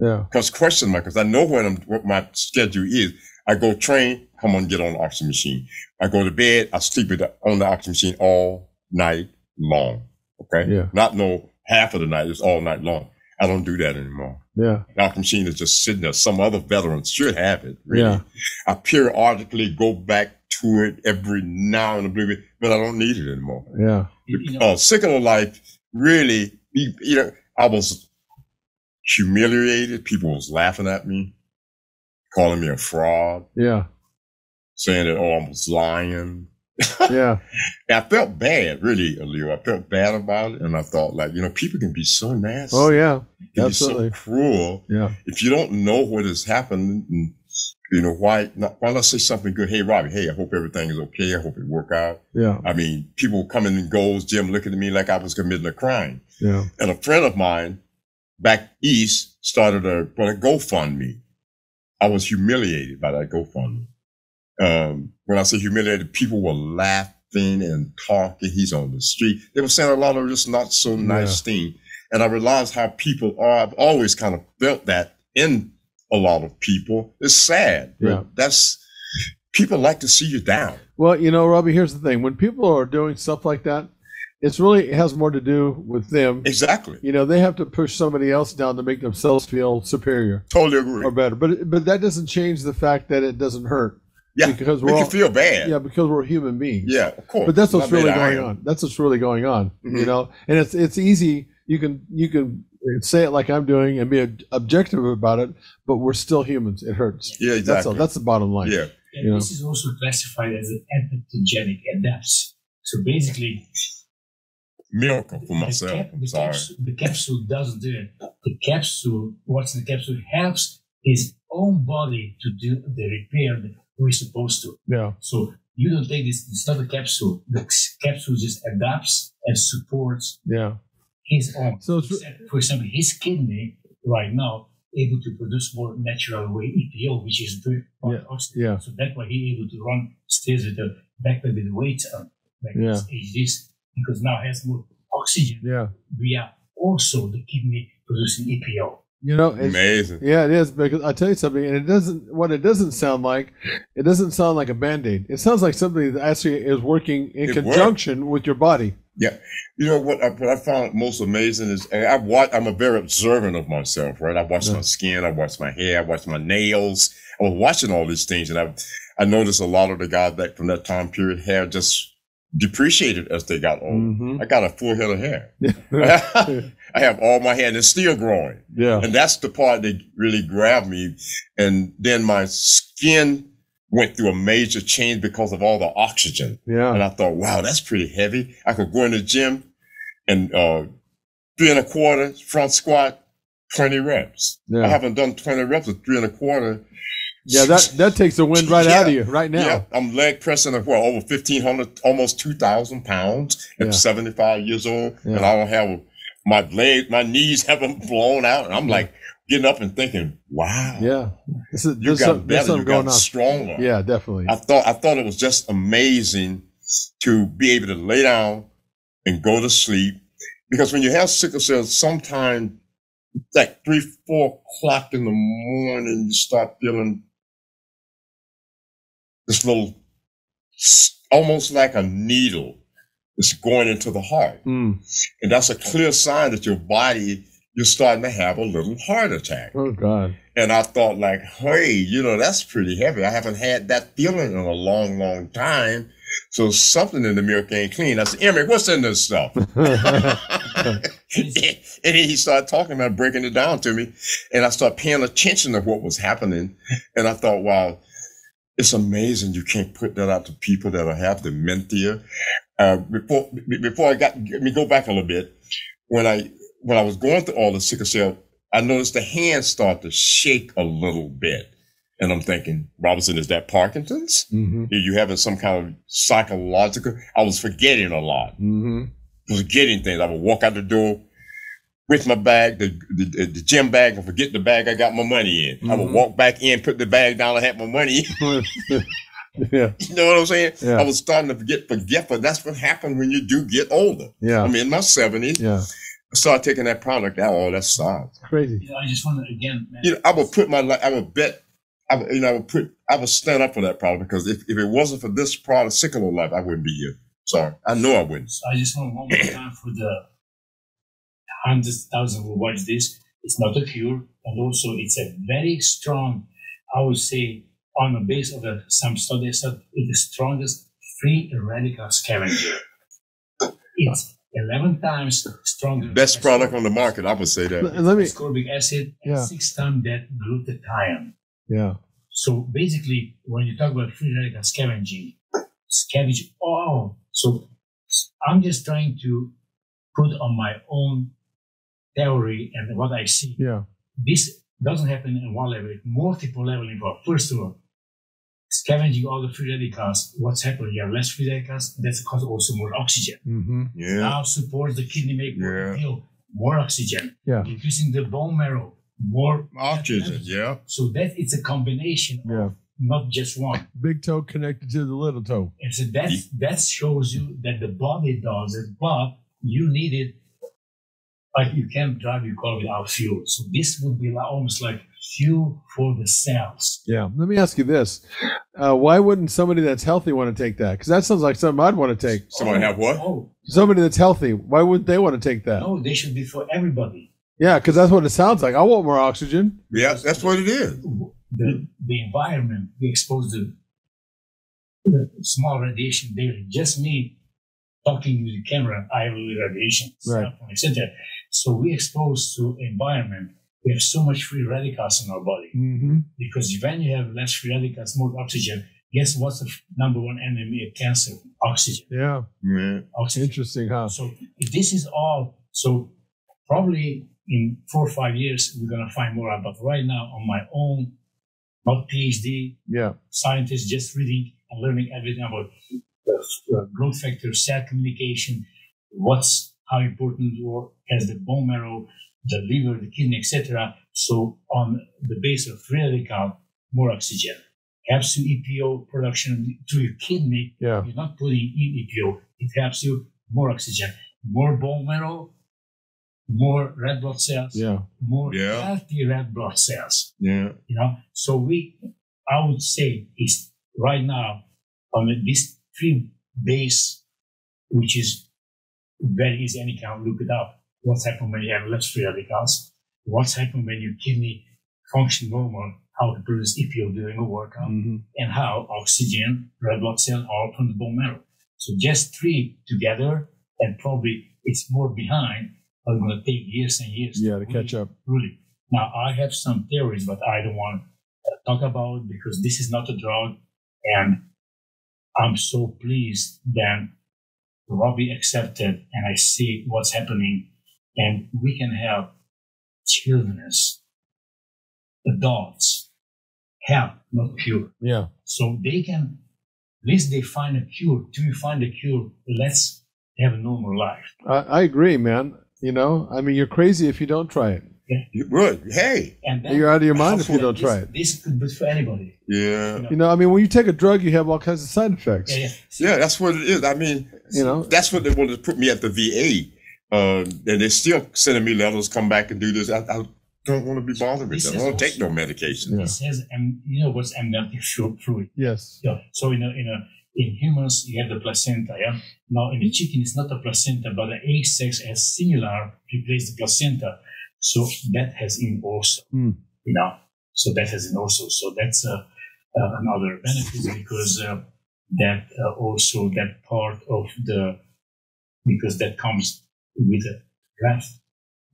Yeah. Because question mark, because I know what, I'm, what my schedule is. I go train, come on, get on the oxygen machine. I go to bed, I sleep with the, on the oxygen machine all night long. Okay, Yeah. not no half of the night, it's all night long. I don't do that anymore. Yeah. The oxygen machine is just sitting there. Some other veterans should have it. Really. Yeah. I periodically go back to it every now and then, but I don't need it anymore. Yeah. You, you know, Uh, Sickle of Life really, you, you know, I was humiliated. People was laughing at me, calling me a fraud, Yeah. Saying that, oh, I was lying. Yeah. I felt bad, really, Leo. I felt bad about it. And I thought, like, you know, people can be so nasty. Oh yeah. absolutely. so cruel. Yeah. If you don't know what has happened, and, you know, why not, why not say something good? Hey, Robby, hey, I hope everything is okay. I hope it work out. Yeah. I mean, people coming and goes, gym looking at me like I was committing a crime. Yeah. And a friend of mine back east started a, a GoFundMe. I was humiliated by that GoFundMe. Um, when I say humiliated, people were laughing and talking. He's on the street. They were saying a lot of just not so nice things. And I realized how people are. I've always kind of felt that in a lot of people. It's sad. but Yeah. That's, people like to see you down. Well, you know, Robby, here's the thing. When people are doing stuff like that, it's really it has more to do with them. Exactly. You know, they have to push somebody else down to make themselves feel superior Totally agree. or better. But but that doesn't change the fact that it doesn't hurt. Yeah. because we're Make all- feel bad. Yeah, because we're human beings. Yeah, of course. But that's what's Not really going on. That's what's really going on. You Mhm. know, and it's it's easy. You can you can say it like I'm doing and be objective about it, but we're still humans. It hurts. Yeah, exactly. That's all. That's the bottom line. yeah. and Yeah. this is also classified as an antigenic adapts. So basically, Miracle for the, myself. cap- the, Sorry. capsule, the capsule doesn't do it. The capsule, what's in the capsule, helps his own body to do the repair that we're supposed to. Yeah. So you don't take this, it's not a capsule. The capsule just adapts and supports Yeah. his own. So it's- for example, his kidney right now able to produce more natural way EPO, which is good for Yeah, oxygen. yeah. So that's why he able to run stairs with the backpack with the weight uh, on, like Yeah. his age this, because now has more oxygen Yeah. via also the kidney producing EPO. You know, it's, Amazing. yeah, it is because I tell you something, and it doesn't. What it doesn't sound like, it doesn't sound like a band aid. It sounds like something that actually is working in It conjunction with your body. Yeah. You know what I, what I found most amazing is I watch, I'm a very observant of myself, right? I watch Yeah. my skin, I watch my hair, I watch my nails. I was watching all these things and I I noticed a lot of the guys that from that time period hair just depreciated as they got older. Mhm. I got a full head of hair. I have all my hair and it's still growing. yeah. And that's the part that really grabbed me. And then my skin went through a major change because of all the oxygen. Yeah. And I thought, wow, that's pretty heavy. I could go in the gym and uh, three and a quarter front squat, 20 reps. I haven't done 20 reps with three and a quarter. Yeah. That that takes the wind right out of you right now. Yeah, I'm leg pressing at well over 1,500, almost 2,000 pounds at Yeah. 75 years old. Yeah. And I don't have my leg, my knees haven't blown out. And I'm like getting up and thinking, wow, Yeah. This is, you got some, better, you got stronger. Yeah, definitely. I thought I thought it was just amazing to be able to lay down and go to sleep because when you have sickle cell, sometimes like three, four o'clock in the morning, you start feeling this little, almost like a needle is going into the heart, Mm. and that's a clear sign that your body you're starting to have a little heart attack. Oh God. And I thought, like, hey, you know, that's pretty heavy. I haven't had that feeling in a long, long time. So something in the milk ain't clean. I said, Emmerich, what's in this stuff? and he started talking about breaking it down to me. And I started paying attention to what was happening. And I thought, wow, it's amazing you can't put that out to people that have dementia. Uh, before, before I got, let me go back a little bit. When I, when I was going through all the sickle cell, I noticed the hands start to shake a little bit. And I'm thinking, Robinson, is that Parkinson's? Mm-hmm. Are you having some kind of psychological? I was forgetting a lot. Mm-hmm. I was getting things. I would walk out the door with my bag, the, the, the gym bag, and forget the bag I got my money in. I would Mhm. walk back in, put the bag down, I had my money yeah. You know what I'm saying? Yeah. I was starting to forget, forget, but that's what happened when you do get older. Yeah. I'm in my 70s. Yeah. I started taking that product out. Oh, that's sad. Crazy. You know, I just want to again, man, You know, I would put my, I would bet, I would, you know, I would put, I would stand up for that product because if, if it wasn't for this product, Sickle Life, I wouldn't be here. Sorry. I know I wouldn't. So I just want one more time for the hundreds, thousands who watch this. It's not a cure, and also it's a very strong, I would say, on the base of the, some studies, that it's the strongest free radical scavenger. It's 11 times stronger. Best than product on the market, I would say that. And let me. ascorbic acid Yeah. six times that glutathione. Yeah. So basically, when you talk about free radical scavenging, scavenge all. So I'm just trying to put on my own theory and what I see. Yeah. This doesn't happen in one level, multiple level involved. First of all, scavenging all the free radicals, what's happening? You have less free radicals, that's cause also more oxygen. Mm-hmm. Yeah. Now supports the kidney make more Yeah. EPO, more oxygen, Yeah. increasing the bone marrow, more Oxygen, yeah. So that it's a combination of Yeah. not just one. Big toe connected to the little toe. And so that that shows you that the body does it, but you need it. Like you can't drive your car without fuel. So this would be like, almost like fuel for the cells. Yeah. Let me ask you this: uh, Why wouldn't somebody that's healthy want to take that? Because that sounds like something I'd want to take. Somebody have what? Oh Somebody that's healthy, why wouldn't they want to take that? no, they should be for everybody. Yeah, because that's what it sounds like. I want more oxygen. Yeah, that's what it is. The the environment we expose to the small radiation daily. Just me talking with the camera, I have radiation, Right. cell phone, etc. So we expose to environment. We have so much free radicals in our body. Mm-hmm. Because when you have less free radicals, more oxygen, guess what's the number one enemy of cancer? Oxygen. Yeah. Yeah. Oxygen. Interesting, huh? So this is all. So probably in four or five years, we're going to find more out. But right now, on my own, not PhD, Yeah. scientist, just reading and learning everything about uh, growth factor, cell communication, what's how important or has the bone marrow, the liver, the kidney, etc. So on the base of free radical, more oxygen. Helps you EPO production to your kidney. Yeah. You're not putting in EPO. It helps you more oxygen, more bone marrow, more red blood cells, Yeah. more Yeah. healthy red blood cells Yeah. you know so we i would say is right now on this three base which is very easy any can look it up what's happened when you have less free radicals what's happened when your kidney function normal how to you're doing a workout Mm-hmm. and how oxygen red blood cell are from the bone marrow so just three together and probably it's more behind are going to take years and years Yeah, to catch up. Really. Now, I have some theories, but I don't want to talk about because this is not a drug. And I'm so pleased that Robbie accepted and I see what's happening. And we can help children's, adults, help, not cure. Yeah. So they can, at least they find a cure. Till you find a cure, let's have a normal life. I, I agree, man. You know, I mean, you're crazy if you don't try it. You would. Hey. And then, You're out of your mind if you don't this, try it. This could be for anybody. Yeah. You know, I mean, when you take a drug, you have all kinds of side effects. Yeah, yeah. Yeah, that's what it is. I mean, You know, that's what they wanted to put me at the VA. Uh, and they're still sending me letters, come back and do this. I, I don't want to be bothered with This that. I don't take no medication. Yeah. This has, um, you know, what's amniotic flu- fluid. yes. Yeah. So in a, in a, in humans, you have the placenta. Yeah. Now in the chicken, it's not a placenta, but the egg sex has similar replace the placenta. So that has in also. Hmm. You know. So that has in also. So that's uh, uh, another benefit because uh, that uh, also that part of the because that comes with the left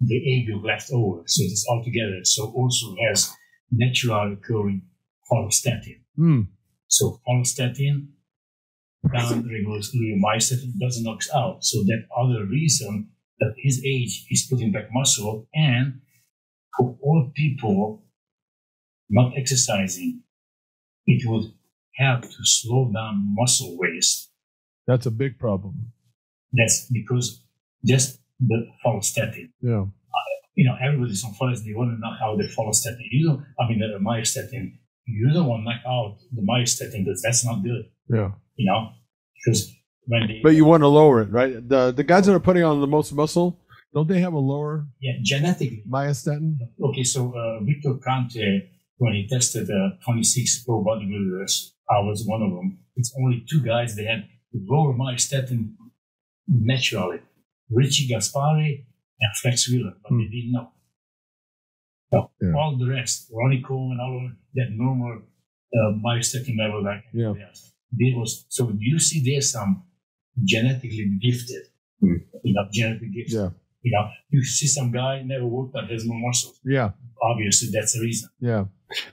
the yolk left over. So it's all together. So also has natural occurring follistatin. Hmm. So follistatin down regulates myostatin doesn't knock out. So that other reason that his age is putting back muscle and for all people not exercising, it would help to slow down muscle waste. That's a big problem. That's because just the follistatin. Yeah. You know, everybody's on follistatin. They want to knock out the follistatin. You don't, I mean, the myostatin. You don't want to knock out the myostatin because that's not good. Yeah. You know, because But you want to lower it, right? The the guys that are putting on the most muscle, don't they have a lower yeah, genetically. myostatin? Okay, so uh, Victor Conte, when he tested uh, 26 pro bodybuilders, I was one of them. It's only two guys that had lower myostatin naturally Richie Gaspari and Flex Wheeler, but they didn't know. So Yeah. all the rest, Ronnie Coleman, all of them, that normal uh, myostatin level like Yeah. They was, so you see there's some genetically gifted, Hmm. you know, genetically gifted. Yeah. You know, you see some guy never worked out his muscles. Yeah. Obviously, that's the reason. Yeah.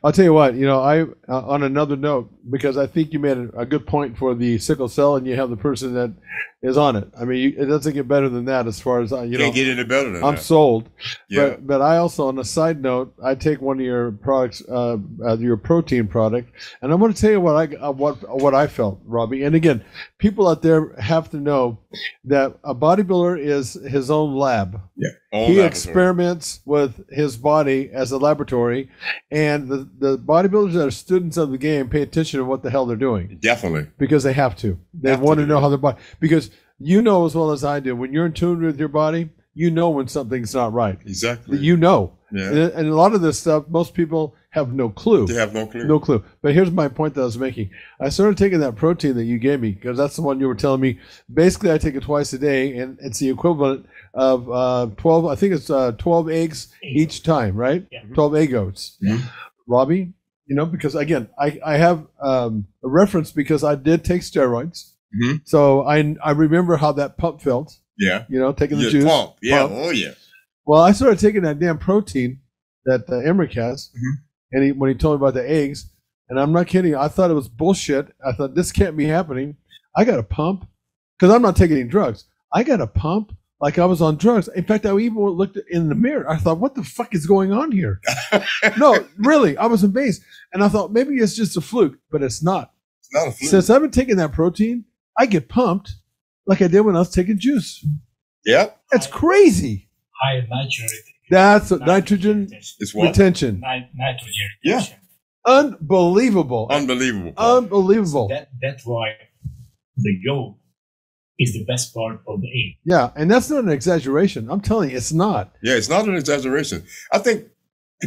I'll tell you what, you know, I, uh, on another note, because I think you made a, a good point for the sickle cell and you have the person that is on it. I mean, you, it doesn't get better than that as far as, I, you Can't know, get any better than I'm that. sold. yeah. But, but I also, on a side note, I take one of your products, uh, uh, your protein product, and I'm going to tell you what I uh, what what I felt, Robby. And again, people out there have to know that a bodybuilder is his own lab. yeah. All he experiments with his body as a laboratory, and the, the bodybuilders that are students of the game pay attention to what the hell they're doing Definitely. because they have to. They Have want to do know how their body because you know as well as I do when you're in tune with your body, you know when something's not right. Exactly. You know, yeah. and, and a lot of this stuff, most people have no clue. They have no clue. No clue. But here's my point that I was making. I started taking that protein that you gave me because that's the one you were telling me. Basically, I take it twice a day, and it's the equivalent of uh, 12, I think it's uh, 12 eggs each time, right? Yeah. 12 egg oats. Mhm. Robby, you know, because again, I, I have um, a reference because I did take steroids. Mhm. So I, I remember how that pump felt, Yeah. you know, taking the Yeah, juice. pump. Yeah. Pump. Oh, yeah. Well, I started taking that damn protein that uh, Emmerich has, Mhm. And he, when he told me about the eggs, and I'm not kidding, I thought it was bullshit. I thought this can't be happening. I got a pump because I'm not taking any drugs. I got a pump like I was on drugs. In fact, I even looked in the mirror. I thought, what the fuck is going on here? no, really, I was amazed, and I thought maybe it's just a fluke, but it's not. It's not a fluke. Since I've been taking that protein, I get pumped like I did when I was taking juice. Yep. That's crazy. High nitrogen. That's a nitrogen retention. It's what? retention. Ni- nitrogen. Yeah. retention. Unbelievable. Unbelievable. Unbelievable. That, that's why the yolk is the best part of the egg. Yeah, and that's not an exaggeration. I'm telling you, it's not. Yeah, it's not an exaggeration. I think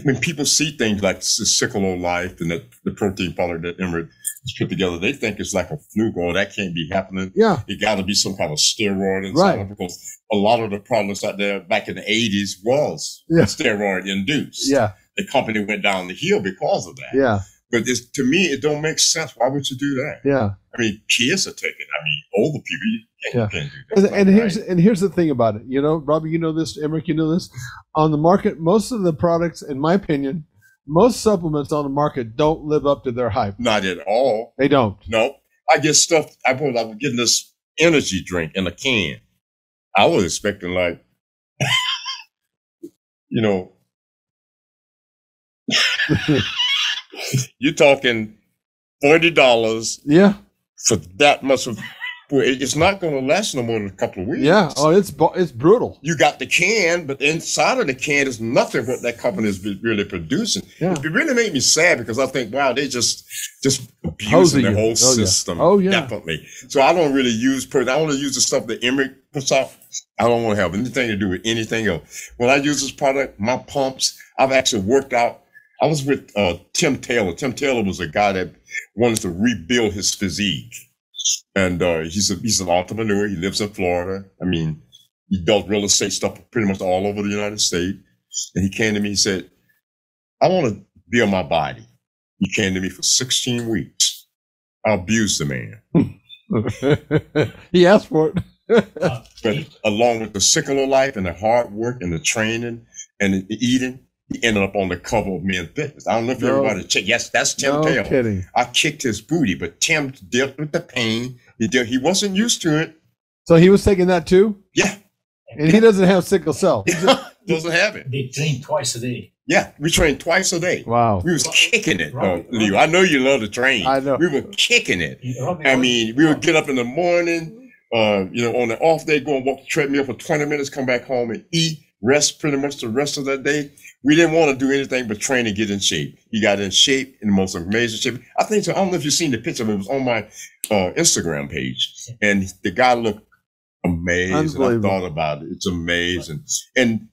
when people see things like s- sickle of life and that the protein powder that Emmerich has put together, they think it's like a fluke or that can't be happening. Yeah, It got to be some kind of steroid inside Right. because a lot of the problems out there back in the 80s was Yeah. steroid induced. yeah, The company went down the hill because of that. yeah, But to me, it don't make sense. Why would you do that? yeah. I mean, kids are taking. I mean, older people, you can't, Yeah. you can't do And, that. and here's Right. and here's the thing about it. You know, Robby, you know this. Emmerich, you know this. On the market, most of the products, in my opinion, most supplements on the market don't live up to their hype. not at all. They don't. No, I get stuff. I was, I was getting this energy drink in a can. I was expecting like, you know, you're talking forty dollars Yeah, for that much of. It- it's not going to last no more than a couple of weeks. yeah. Oh, it's it's brutal. You got the can, but inside of the can is nothing what that company is really producing. Yeah. It really made me sad because I think, wow, they just just abusing the whole Oh, yeah. system. Oh, yeah. definitely. So I don't really use. per- I only use the stuff that Emmerich puts out. I don't want to have anything to do with anything else. When I use this product, my pumps, I've actually worked out. I was with uh, Tim Taylor. Tim Taylor was a guy that wanted to rebuild his physique, and uh, he's a, he's an entrepreneur. He lives in Florida. I mean, he does real estate stuff pretty much all over the United States. And he came to me and said, I want to build my body. He came to me for 16 weeks. I abused the man. he asked for it. But along with the sickle life and the hard work and the training and the eating, he ended up on the cover of Men Fitness. I don't know if No. everybody check. Yes, that's Tim no Taylor. kidding. I kicked his booty, but Tim dealt with the pain. He did, he wasn't used to it. So he was taking that too, Yeah. and he doesn't have sickle cell. He's doesn't have it. They train twice a day. Yeah, we trained twice a day. Wow. We was kicking it, uh, Robby- Leo. I know you love to train. I know. We were kicking it. Robby I mean, we would get up in the morning, uh, you know, on the off day, go and walk the treadmill for 20 minutes, come back home and eat, rest pretty much the rest of that day. We didn't want to do anything but train and get in shape. He got in shape, in the most amazing shape. I think so. I don't know if you've seen the picture, but it was on my uh, Instagram page. And the guy looked amazing. I thought about it. It's amazing. And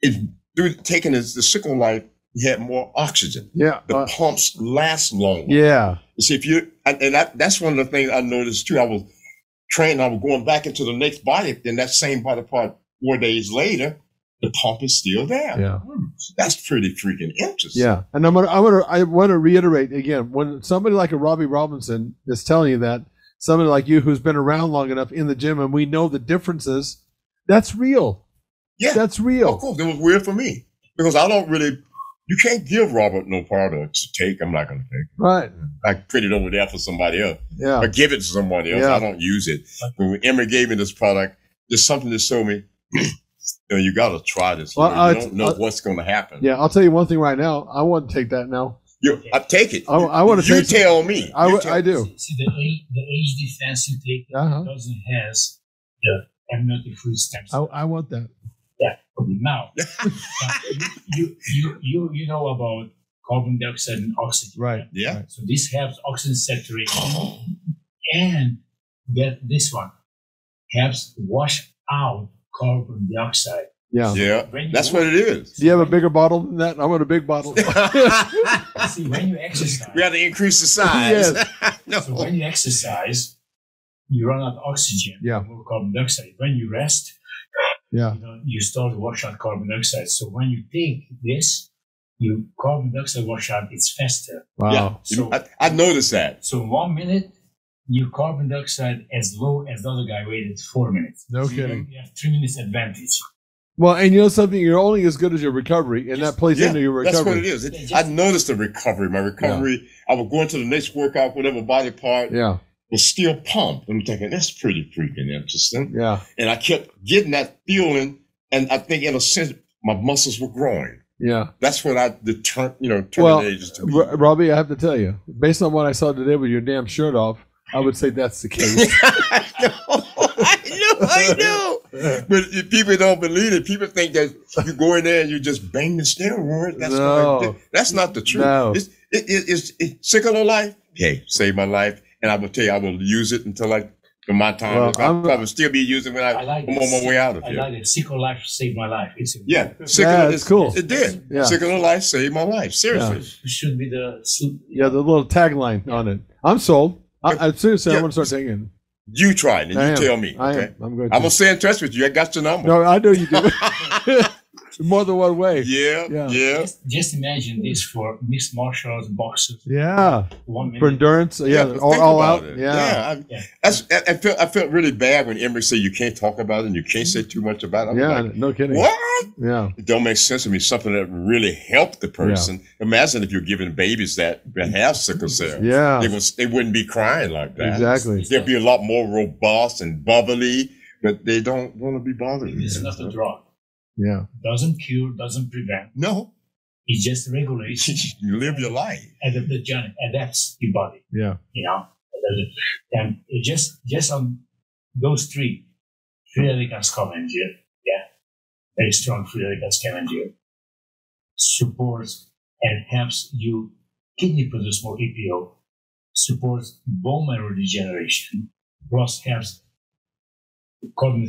it, through taking his, the sickle life, he had more oxygen. Yeah. The uh, pumps last longer. yeah. You See, if you and, and that, that's one of the things I noticed too. I was training. I was going back into the next body, then that same body part four days later, the pump is still there. Yeah. Hmm, That's pretty freaking interesting. Yeah, and I'm gonna, I'm gonna, I want to reiterate again when somebody like a Robby Robinson is telling you that somebody like you who's been around long enough in the gym and we know the differences, that's real. yeah. That's of real. course, it was weird for me because I don't really. You can't give Robert no products to take. I'm not going to take. Right? I put it over there for somebody else. Yeah. or give it to somebody else. Yeah. I don't use it. When Emma gave me this product, there's something that showed me, you know, you got to try this. Well, you, I- don't know I- what's going to happen. Yeah. I'll tell you one thing right now. I want to take that now. You, I take it. I- I wanna You take some- tell me. I, You tell- I do. See, see, the age, the age defense you take Uh-huh. doesn't has the amniotic fluid stem I, cell. I want that. Yeah. Now, now, you, you you you know about carbon dioxide and oxygen. Right. Yeah. Right. So this helps oxygen saturation, and get this one helps wash out carbon dioxide. Yeah. Yeah, When that's walk- what it is. Do you have a bigger bottle than that? I want a big bottle. See, when you exercise, we have to increase the size. no. so when you exercise, you run out of oxygen, Yeah. more carbon dioxide. When you rest, yeah. you, know, you start to wash out carbon dioxide. So when you take this, you carbon dioxide wash out, it's faster. Wow. Yeah, So- I, I noticed that. So one minute, your carbon dioxide as low as the other guy waited four minutes. No So you kidding. You have three minutes advantage. Well, and you know something, you're only as good as your recovery, and that plays Yeah, into your recovery. that's what it is. It- Yeah, just- I noticed the recovery. My recovery, I would go into the next workout, whatever body part Yeah. was still pumped. I'm thinking, that's pretty freaking interesting. Yeah. And I kept getting that feeling. And I think in a sense, my muscles were growing. Yeah. That's what I deter, you know, Well, terminated to be. R- Robbie, I have to tell you, based on what I saw today with your damn shirt off, I would say that's the case. I know, I know, I know. But if people don't believe it, people think that you go in there and you just bang the steroid. That's No. not, that's not the truth. No. It's, it, it, it's, it's sick of the life. Hey, save my life. And I will tell you, I will use it until like for my time. Well. I'll I'm- probably still be using when I, I like am on my way out of I here. like it. Sickle life saved my life. It's yeah, sick Yeah, of it's cool. It did. Yeah. Sick of the life saved my life. Seriously. It should be the yeah, the little tagline on it. I'm sold. I, I seriously, Yeah. I'm going to start singing. You try it and I you am. tell me. I Okay. am. I'm going I'm to. gonna stay in touch with you. I got your number. No, I know you do. More than one way. Yeah, Yeah. yeah, just, just imagine this for mixed martial arts boxers. Yeah. One For endurance. Yeah. but all all about out. it. Yeah. I, Yeah. That's, I, I felt I felt really bad when Emery said you can't talk about it and you can't say too much about it. I'm Yeah. like, no kidding. what? Yeah. It don't make sense to me. Something that really helped the person. Imagine if you're giving babies that that have sickle cell. Yeah. They was they wouldn't be crying like that. Exactly. They'd be a lot more robust and bubbly, but they don't want to be bothered. It's not a drug. Yeah. Doesn't cure, doesn't prevent. No, It just regulates you live your life. and the journey adapts your body. Yeah. You know, and it just just on those three, free radical scavenger, yeah, very strong free radical scavenger, supports and helps you kidney produce more EPO, supports bone marrow regeneration, plus helps carbon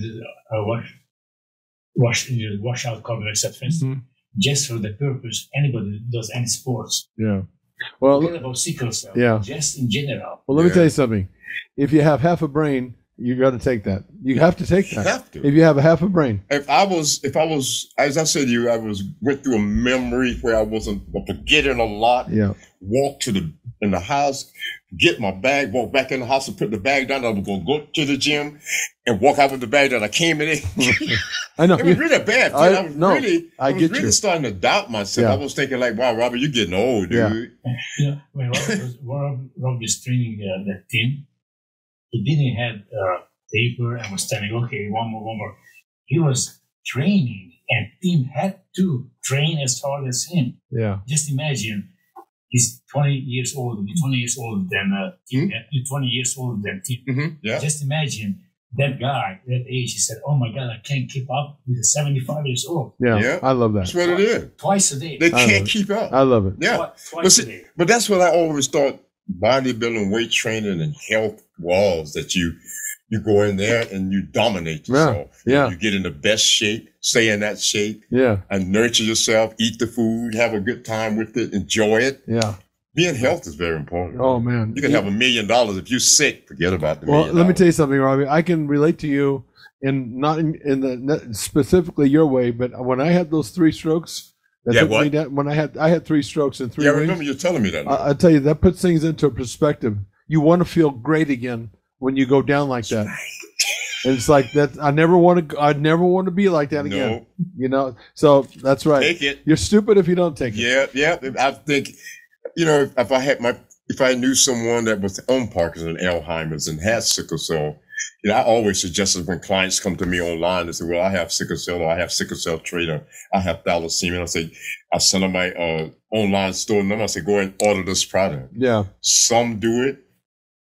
uh, wash wash you know, wash out carbon dioxide, for instance, Mhm. just for the purpose anybody does any sports. Yeah. Well, Forget about sickle cell. Yeah. Just in general. well, let me Yeah. tell you something. If you have half a brain, you got to take that. You have to take You that. have to. If you have a half a brain. if I was, if I was, as I said to you, I was went through a memory where I wasn't forgetting a lot. Yeah. Walk to the in the house, get my bag, walk back in the house and put the bag down. I was gonna go to the gym and walk out with the bag that I came in. I know. It was really bad. I- I, was no, really, I I, was get really you. starting to doubt myself. Yeah. I was thinking like, wow, Robert, you're getting old, Yeah. dude. You know, when Rob was, Rob, Rob was training uh, that team, he didn't have uh, taper and was telling, okay, one more, one more. He was training and Tim had to train as hard as him. Yeah. Just imagine, he's 20 years older, 20 years older than uh, Tim, uh, 20 years older than Tim. hmm Yeah. Just imagine that guy, that age, he said, "Oh my God, I can't keep up with a 75 years old Yeah. Yeah. I love that. That's that. what it is. twice a day, They I can't keep up. I love it. Yeah. Twi- But, twice a see, day." but that's what I always thought bodybuilding, weight training, and health was that you you go in there and you dominate yourself. yeah. You get in the best shape, stay in that shape, Yeah. and nurture yourself, eat the food, have a good time with it, enjoy it. Yeah. Being health is very important. Oh man. You can have a million dollars if you're sick. Forget about the Well, million. let me tell you something, Robby. I can relate to you in not in, in the not specifically your way, but when I had those three strokes, that Yeah, what? down, when I had I had three strokes in three Yeah, I remember you telling me that. I, I tell you that puts things into perspective. You want to feel great again when you go down like that. And it's like that. I never want to. I never want to be like that again. no, You know. So that's right. take it. You're stupid if you don't take it. Yeah, yeah. I think, you know, if I had my, if I knew someone that was on Parkinson's and Alzheimer's and had sickle cell, you know, I always suggested when clients come to me online, they say, well, I have sickle cell or I have sickle cell trait or I have thalassemia. I say, I send them my uh, online store number. I say, go and order this product. Yeah. Some do it,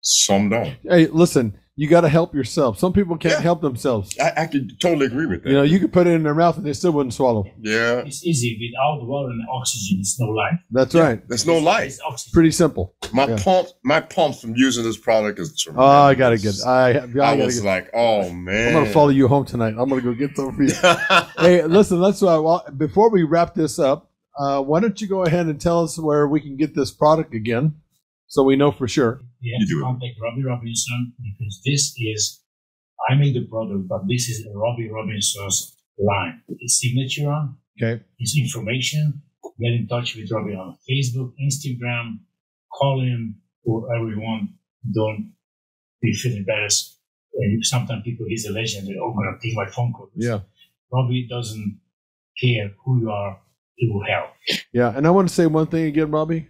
some don't. Hey, listen. You got to help yourself. Some people can't Yeah. help themselves. I, I could totally agree with that. You know, you could put it in their mouth and they still wouldn't swallow. yeah, It's easy. Without water and oxygen, it's no life. That's Yeah, right. there's no It's- life. It's oxygen. Pretty simple. My Yeah. pump, my pumps from using this product is tremendous. Oh, I got to get. I, I, I, was get. like, oh man. I'm gonna follow you home tonight. I'm gonna go get some for you. hey, listen. Let's. Uh, well, before we wrap this up, uh, why don't you go ahead and tell us where we can get this product again, so we know for sure. You You have do to it. contact Robby Robinson because this is, I made the product, but this is Robby Robinson's line. It's signature on, Okay. it's information. Get in touch with Robby on Facebook, Instagram, call him, whoever you want. Don't be feel embarrassed. And sometimes people, he's a legend, they're all going to take my phone call. Yeah. Robby doesn't care who you are, he will help. Yeah. And I want to say one thing again, Robby.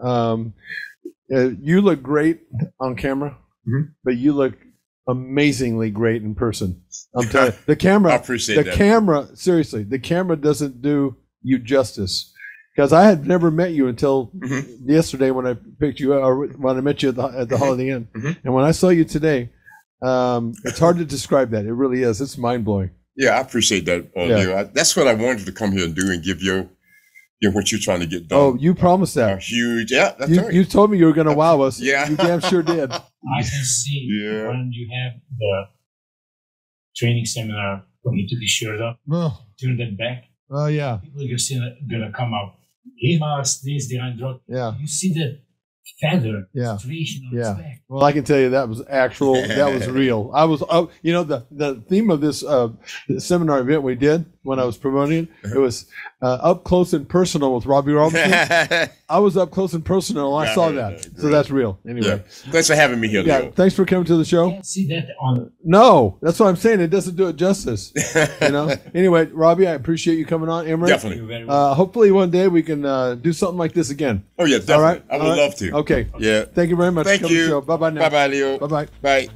Um, uh, you look great on camera, Mhm. but you look amazingly great in person. I'm telling you, the camera. I appreciate the that. camera seriously the camera doesn't do you justice because i had never met you until Mhm. yesterday when i picked you up or when i met you at the, at the Mhm. holiday inn Mhm. and when i saw you today um, it's hard to describe that it really is it's mind-blowing Yeah, I appreciate that, uh, Yeah. Leo. I, that's what I wanted to come here and do and give you, you know, what you're trying to get done. oh you promised A that huge, yeah, that's you, right. you told me you were going to wow us Yeah. you damn sure did I can see Yeah. when you have the training seminar for me to be shirt up, oh, turn that back, oh yeah people are just gonna come out. He must this, the android. yeah You see the feather Yeah. striation on Yeah. his back. Well, I can tell you that was actual. That was real. I was, oh, you know, the the theme of this uh, seminar event we did when I was promoting it, it was uh, up close and personal with Robbie Robinson. yeah. I was up close and personal. I Yeah, saw yeah, that, yeah, so that's real. Anyway, Thanks for having me here, yeah. Leo. Thanks for coming to the show. can't see that on No, that's what I'm saying. It doesn't do it justice. You know. anyway, Robby, I appreciate you coming on. Emery. Definitely. you very well. Uh, hopefully, one day we can uh, do something like this again. Oh, yeah, definitely. All right. I would All right. love to. Okay. Yeah. Thank you very much. Thank for you. Bye bye now. Bye bye, Leo. Bye bye. Bye.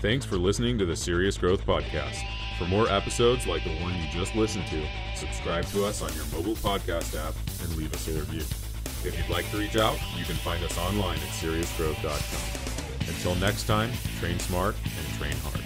Thanks for listening to the Serious Growth Podcast. For more episodes like the one you just listened to, subscribe to us on your mobile podcast app and leave us a review. If you'd like to reach out, you can find us online at seriousgrowth.com. Until next time, train smart and train hard.